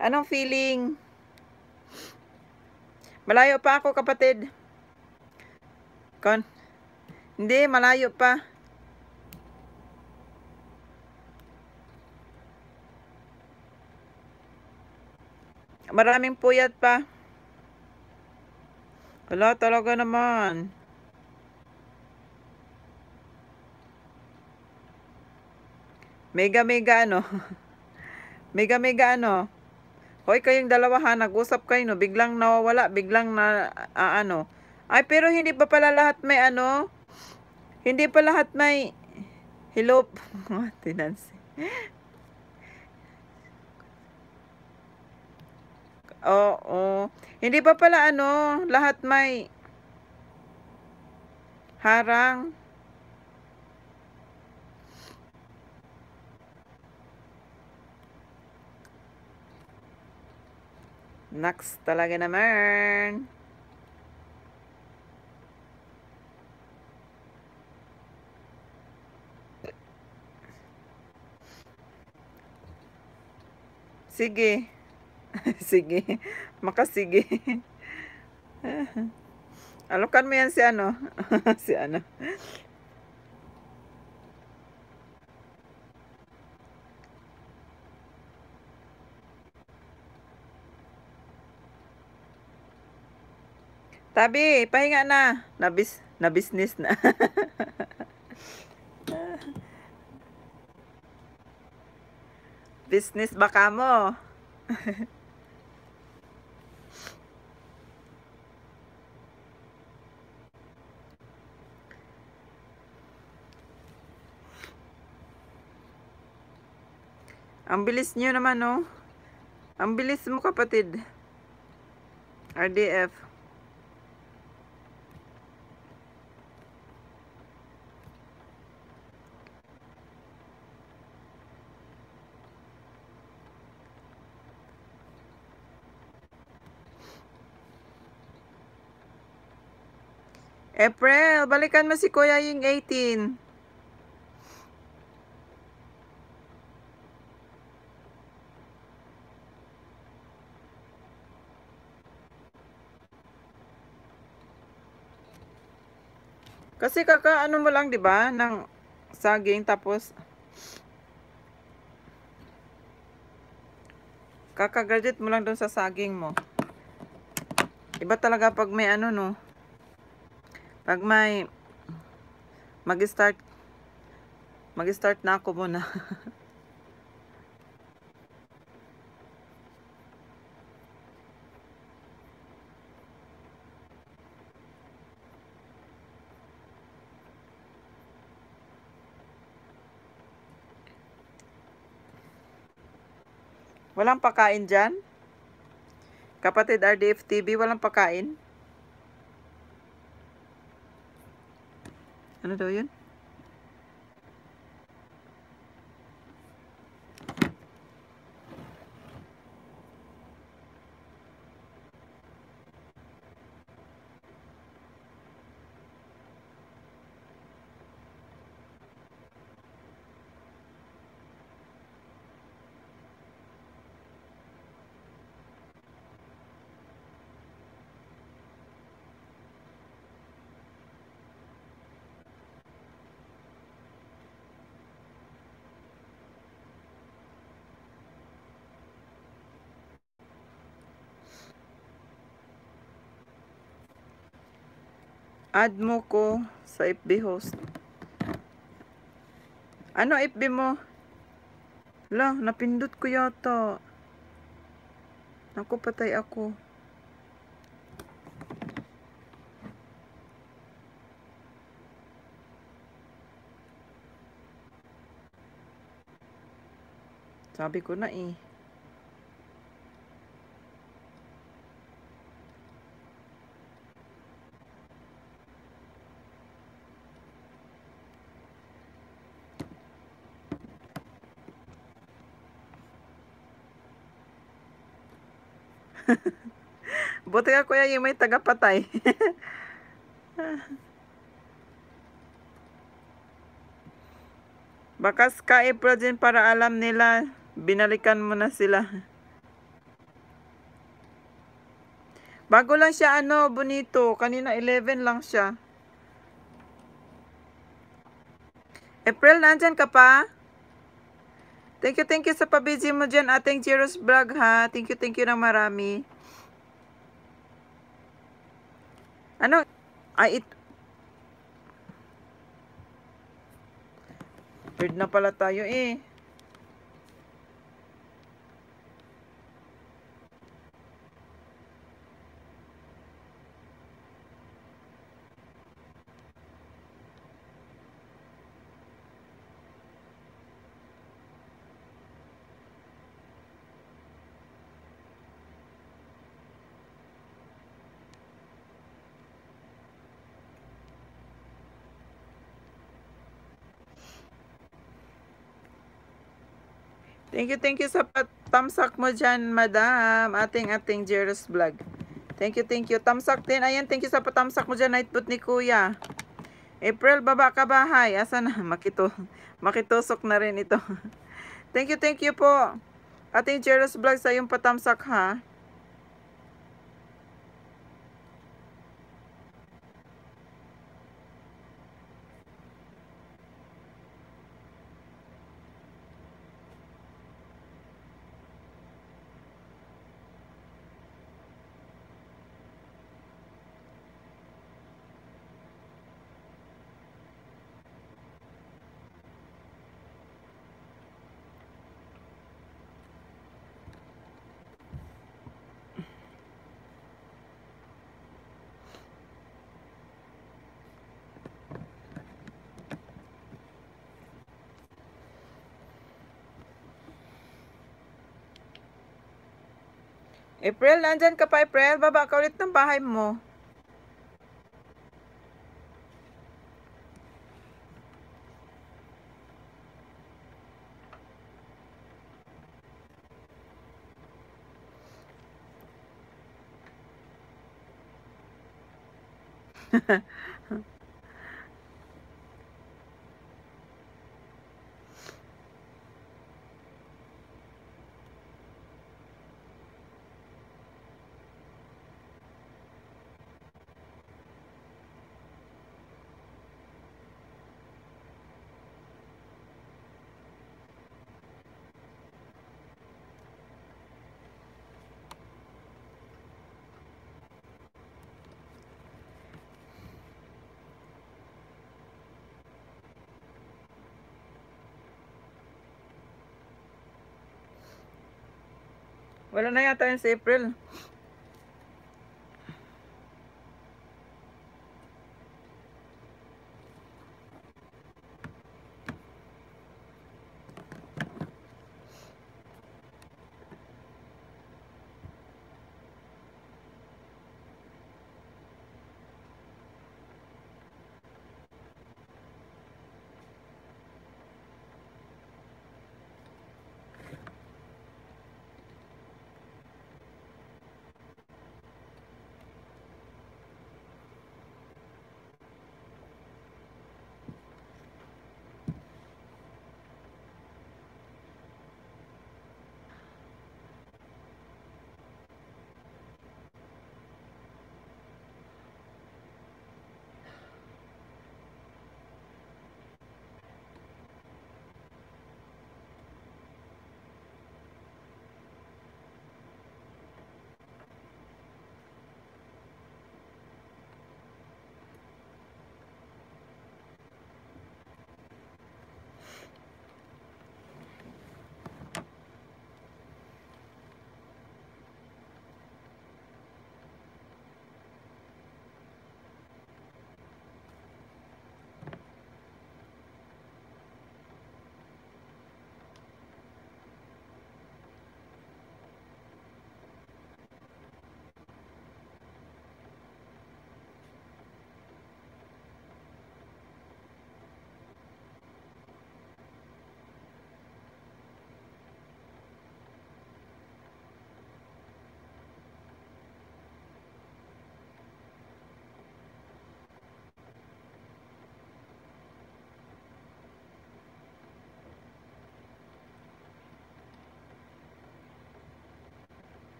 Anong feeling? Malayo pa ako kapatid. Kon. Hindi, malayo pa. Maraming puyat pa. Wala talaga naman. Mega mega ano. mega mega ano. Hoy kayong dalawa ha, nag-usap kayo no, biglang nawawala, biglang na uh, ano. Ay pero hindi pa pala lahat may ano? Hindi pa lahat may hello. Tinansi. Oo. Oh, Hindi pa pala ano, lahat may harang. Next talaga naman. Sige. Sige. Makasige. Alokan mo yan si ano. si ano. Tabi, pahinga na. Nabis, na business na. Business baka mo. Ang bilis nyo naman, no? Ang bilis mo, kapatid. RDF. April, balikan mo si Kuya yung 18. Kasi kaka ano mo lang 'di ba ng saging tapos kakagraduate mo lang doon sa saging mo. Iba talaga pag may ano no. Pag may mag-start mag-start na ako muna. Walang pakain dyan? Kapatid RDF TV, walang pakain? Ano Add mo ko sa FB host. Ano FB mo? La, napindot ko yata. Naku, patay ako. Sabi ko na eh. Buti ka kuya yung may tagapatay. Baka ka April din para alam nila binalikan mo na sila. Bago lang siya ano, bonito. Kanina 11 lang siya. April, nandyan ka pa? Thank you, thank you sa pabidyo mo dyan, ating Jeros Vlog ha. Thank you, thank you ng marami. Ano? Ay, it... Third na pala tayo eh. Thank you, thank you sa tamsak mo dyan, madam. Ating ating Jeros Vlog. Thank you, thank you. Tamsak din. Ayan, thank you sa patamsak mo dyan, nightboot ni kuya. April, baba ka bahay. Asa na? Makito, makitusok na rin ito. thank you, thank you po. Ating Jeros Vlog sa yung patamsak ha. April, nandyan ka pa, April. Baba ka ulit ng bahay mo. Wala na yata yun si April.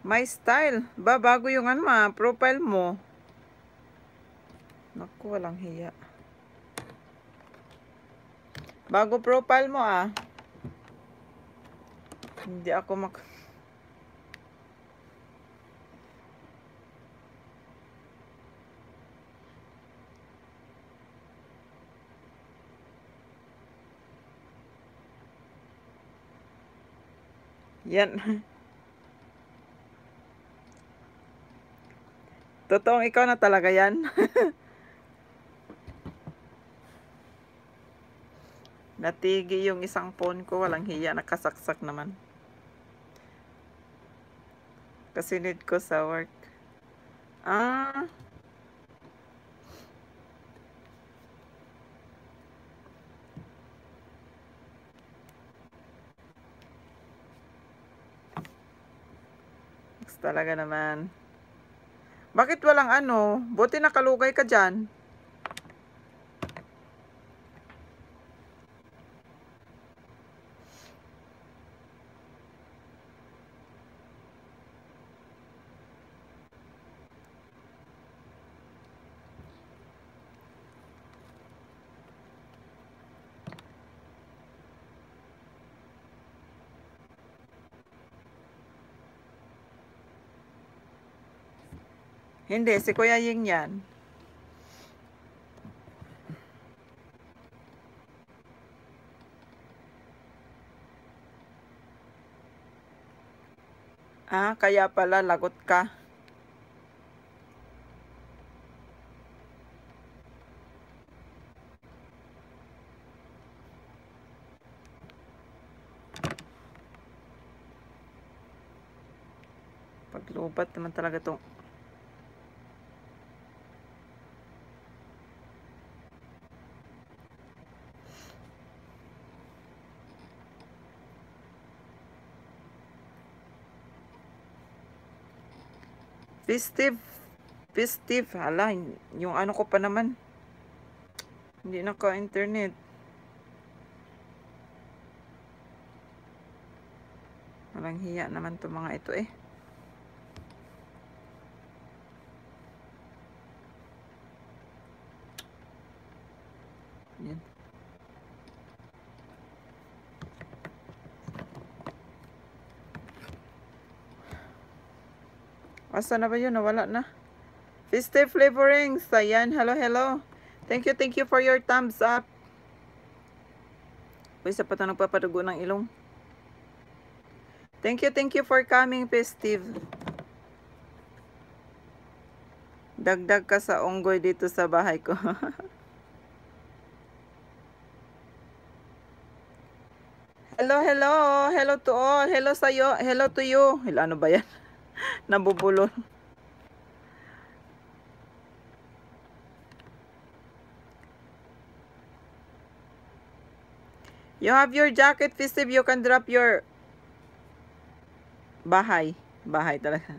My style. Ba, bago yung ano ma, profile mo. Naku, walang hiya. Bago profile mo ah. Hindi ako mak... Yan. Totoong ikaw na talaga yan. Natigi yung isang phone ko, walang hiya, nakasaksak naman. Kasi need ko sa work. Ah. Next talaga naman. Bakit walang ano? Buti nakalugay ka dyan. Hindi, si Kuya Ying yan. Ah, kaya pala lagot ka. Paglubat naman talaga tong Festive. Festive. Hala, yung ano ko pa naman. Hindi naka-internet. Walang hiya naman to mga ito eh. Asa na ba yun? Nawala na. Festive flavorings. Ayan. Hello, hello. Thank you, thank you for your thumbs up. Uy, sa pata nagpapadugo ng ilong. Thank you, thank you for coming, Festive. Dagdag ka sa unggoy dito sa bahay ko. hello, hello. Hello to all. Hello sa'yo. Hello to you. Hello, ano ba yan? Nabubulol. You have your jacket, Festive. You can drop your bahay. Bahay talaga.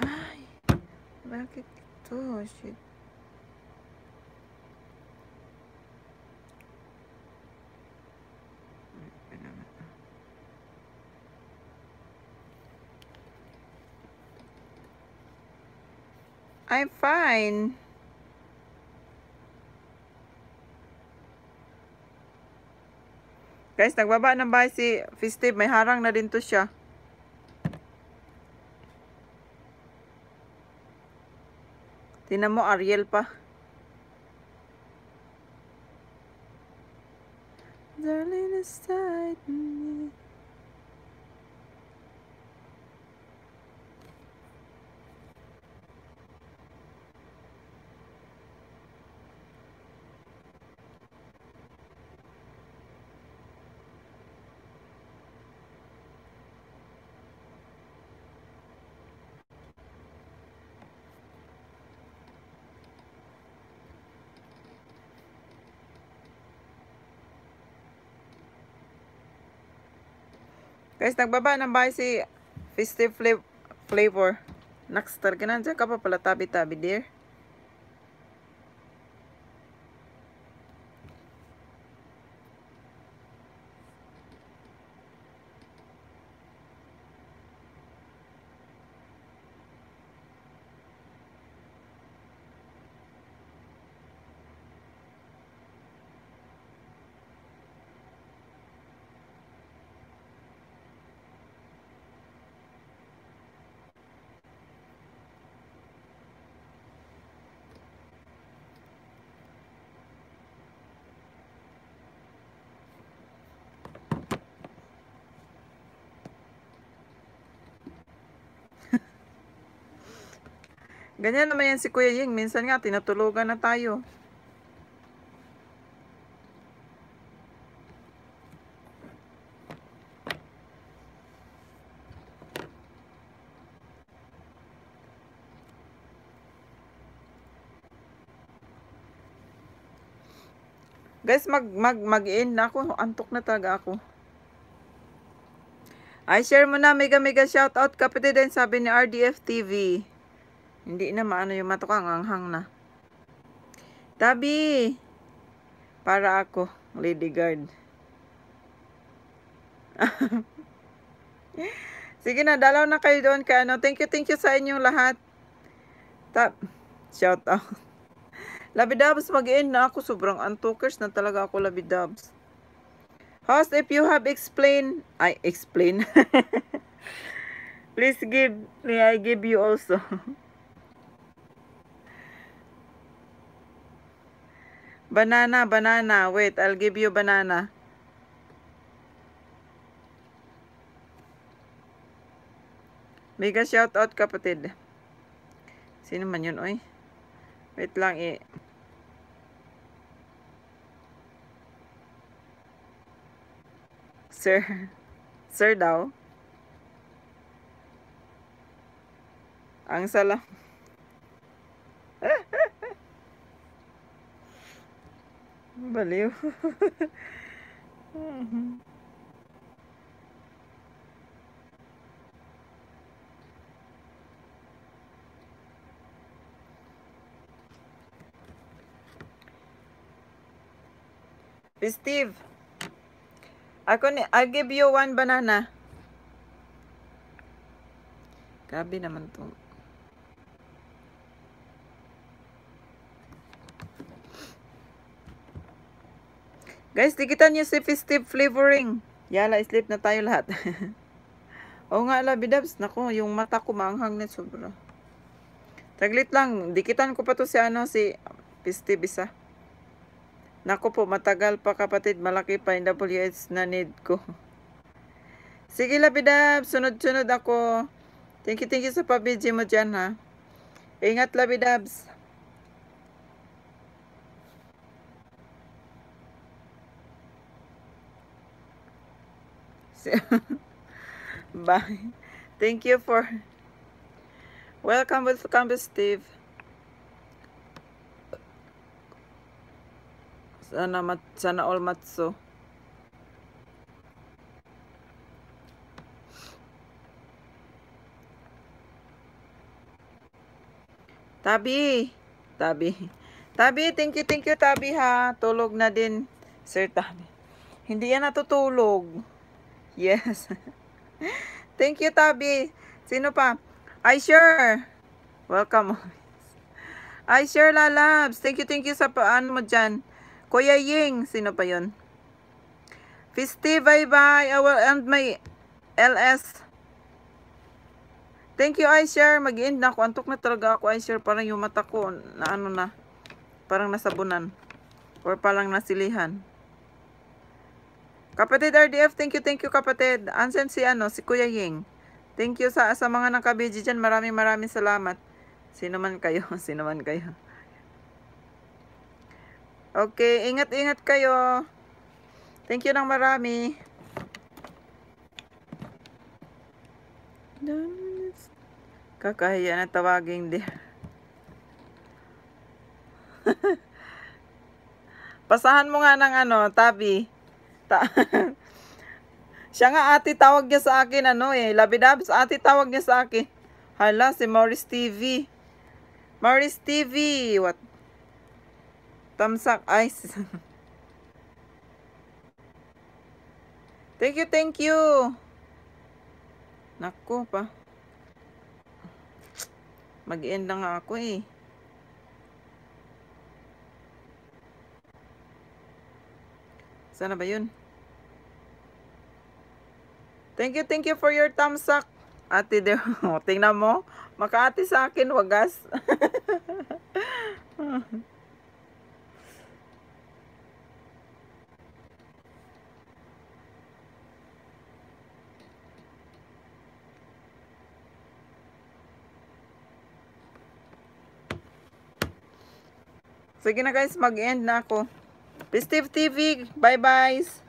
Ay, bakit ito? Shit. I'm fine. Guys, nagbaba ng bahay si Festive. May harang na din to siya. Tinan mo, Ariel pa. Darling, inside me. Guys, nagbaba ng bahay si Festive flav Flavor. Nakstar ka na dyan ka tabi-tabi, dear. Ganyan naman yan si Kuya Ying. Minsan nga, tinatulugan na tayo. Guys, mag mag mag-end na ako. Antok na talaga ako. Ay, share mo na. Mega mega shoutout kapatid din sabi ni RDF TV. Hindi na maano yung mata ko. Ang hanghang na. Tabi. Para ako. Lady Guard. Sige na, dalaw na kayo doon kay ano. Thank you, thank you sa inyong lahat. Tap. Shout out. Labidabs, mag-end na ako. Sobrang antokers na talaga ako, Labidabs. Host, if you have explain, I explain. Please give me, I give you also. Banana, banana. Wait, I'll give you banana. Mega shout out kapatid. Sino man yun, oy? Wait lang, eh. Sir. Sir daw. Ang salam. Baliw. Steve. Ako ni I'll give you one banana. Grabe naman to. Guys, tikitan niyo si festive flavoring. Yala, sleep na tayo lahat. Oo nga, labidabs. Nako, yung mata ko maanghang na sobra. Taglit lang. Dikitan ko pa to si ano, si festive isa. Nako po, matagal pa kapatid. Malaki pa yung WH na need ko. Sige, Labidab. Sunod-sunod ako. Thank you, thank you sa pabidyo mo dyan, ha. Ingat, Labidabs. Bye. Thank you for... Welcome, welcome, Steve. Sana mat sana all matso. Tabi. Tabi. Tabi, thank you, thank you, Tabi ha. Tulog na din, Sir Tabi. Hindi yan natutulog. Yes. thank you, Tabi. Sino pa? I sure. Welcome. I sure, Lalabs. Thank you, thank you sa paano mo dyan. Kuya Ying, sino pa yon? Festive, bye-bye. I will end my LS. Thank you, iShare. Mag-end na ako. Antok na talaga ako, iShare. Parang yung mata ko, na ano na, parang nasabunan. Or parang nasilihan. Kapatid RDF, thank you, thank you, kapatid. Ansen si ano, si Kuya Ying. Thank you sa, sa mga nakabidyo dyan. Maraming maraming salamat. Sino man kayo, sino man kayo. Okay, ingat-ingat kayo. Thank you ng marami. Kakahiya na tawagin din. Pasahan mo nga ng ano, tabi. Ta Siya nga ate tawag niya sa akin ano eh. Labidabs, ate tawag niya sa akin. Hala, si Maurice TV. Maurice TV. What? Tamsak ice. thank you, thank you. Naku pa. Mag-end na nga ako eh. Sana ba yun? Thank you, thank you for your thumbs up. Ate, de, tingnan mo. Makaati sa akin, wagas. Sige na guys, mag-end na ako. Festive TV, bye-bye.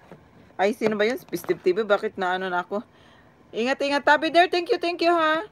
Ay, sino ba yun? Festive TV, bakit na ano na ako? Ingat-ingat, Tabi there. Thank you, thank you ha.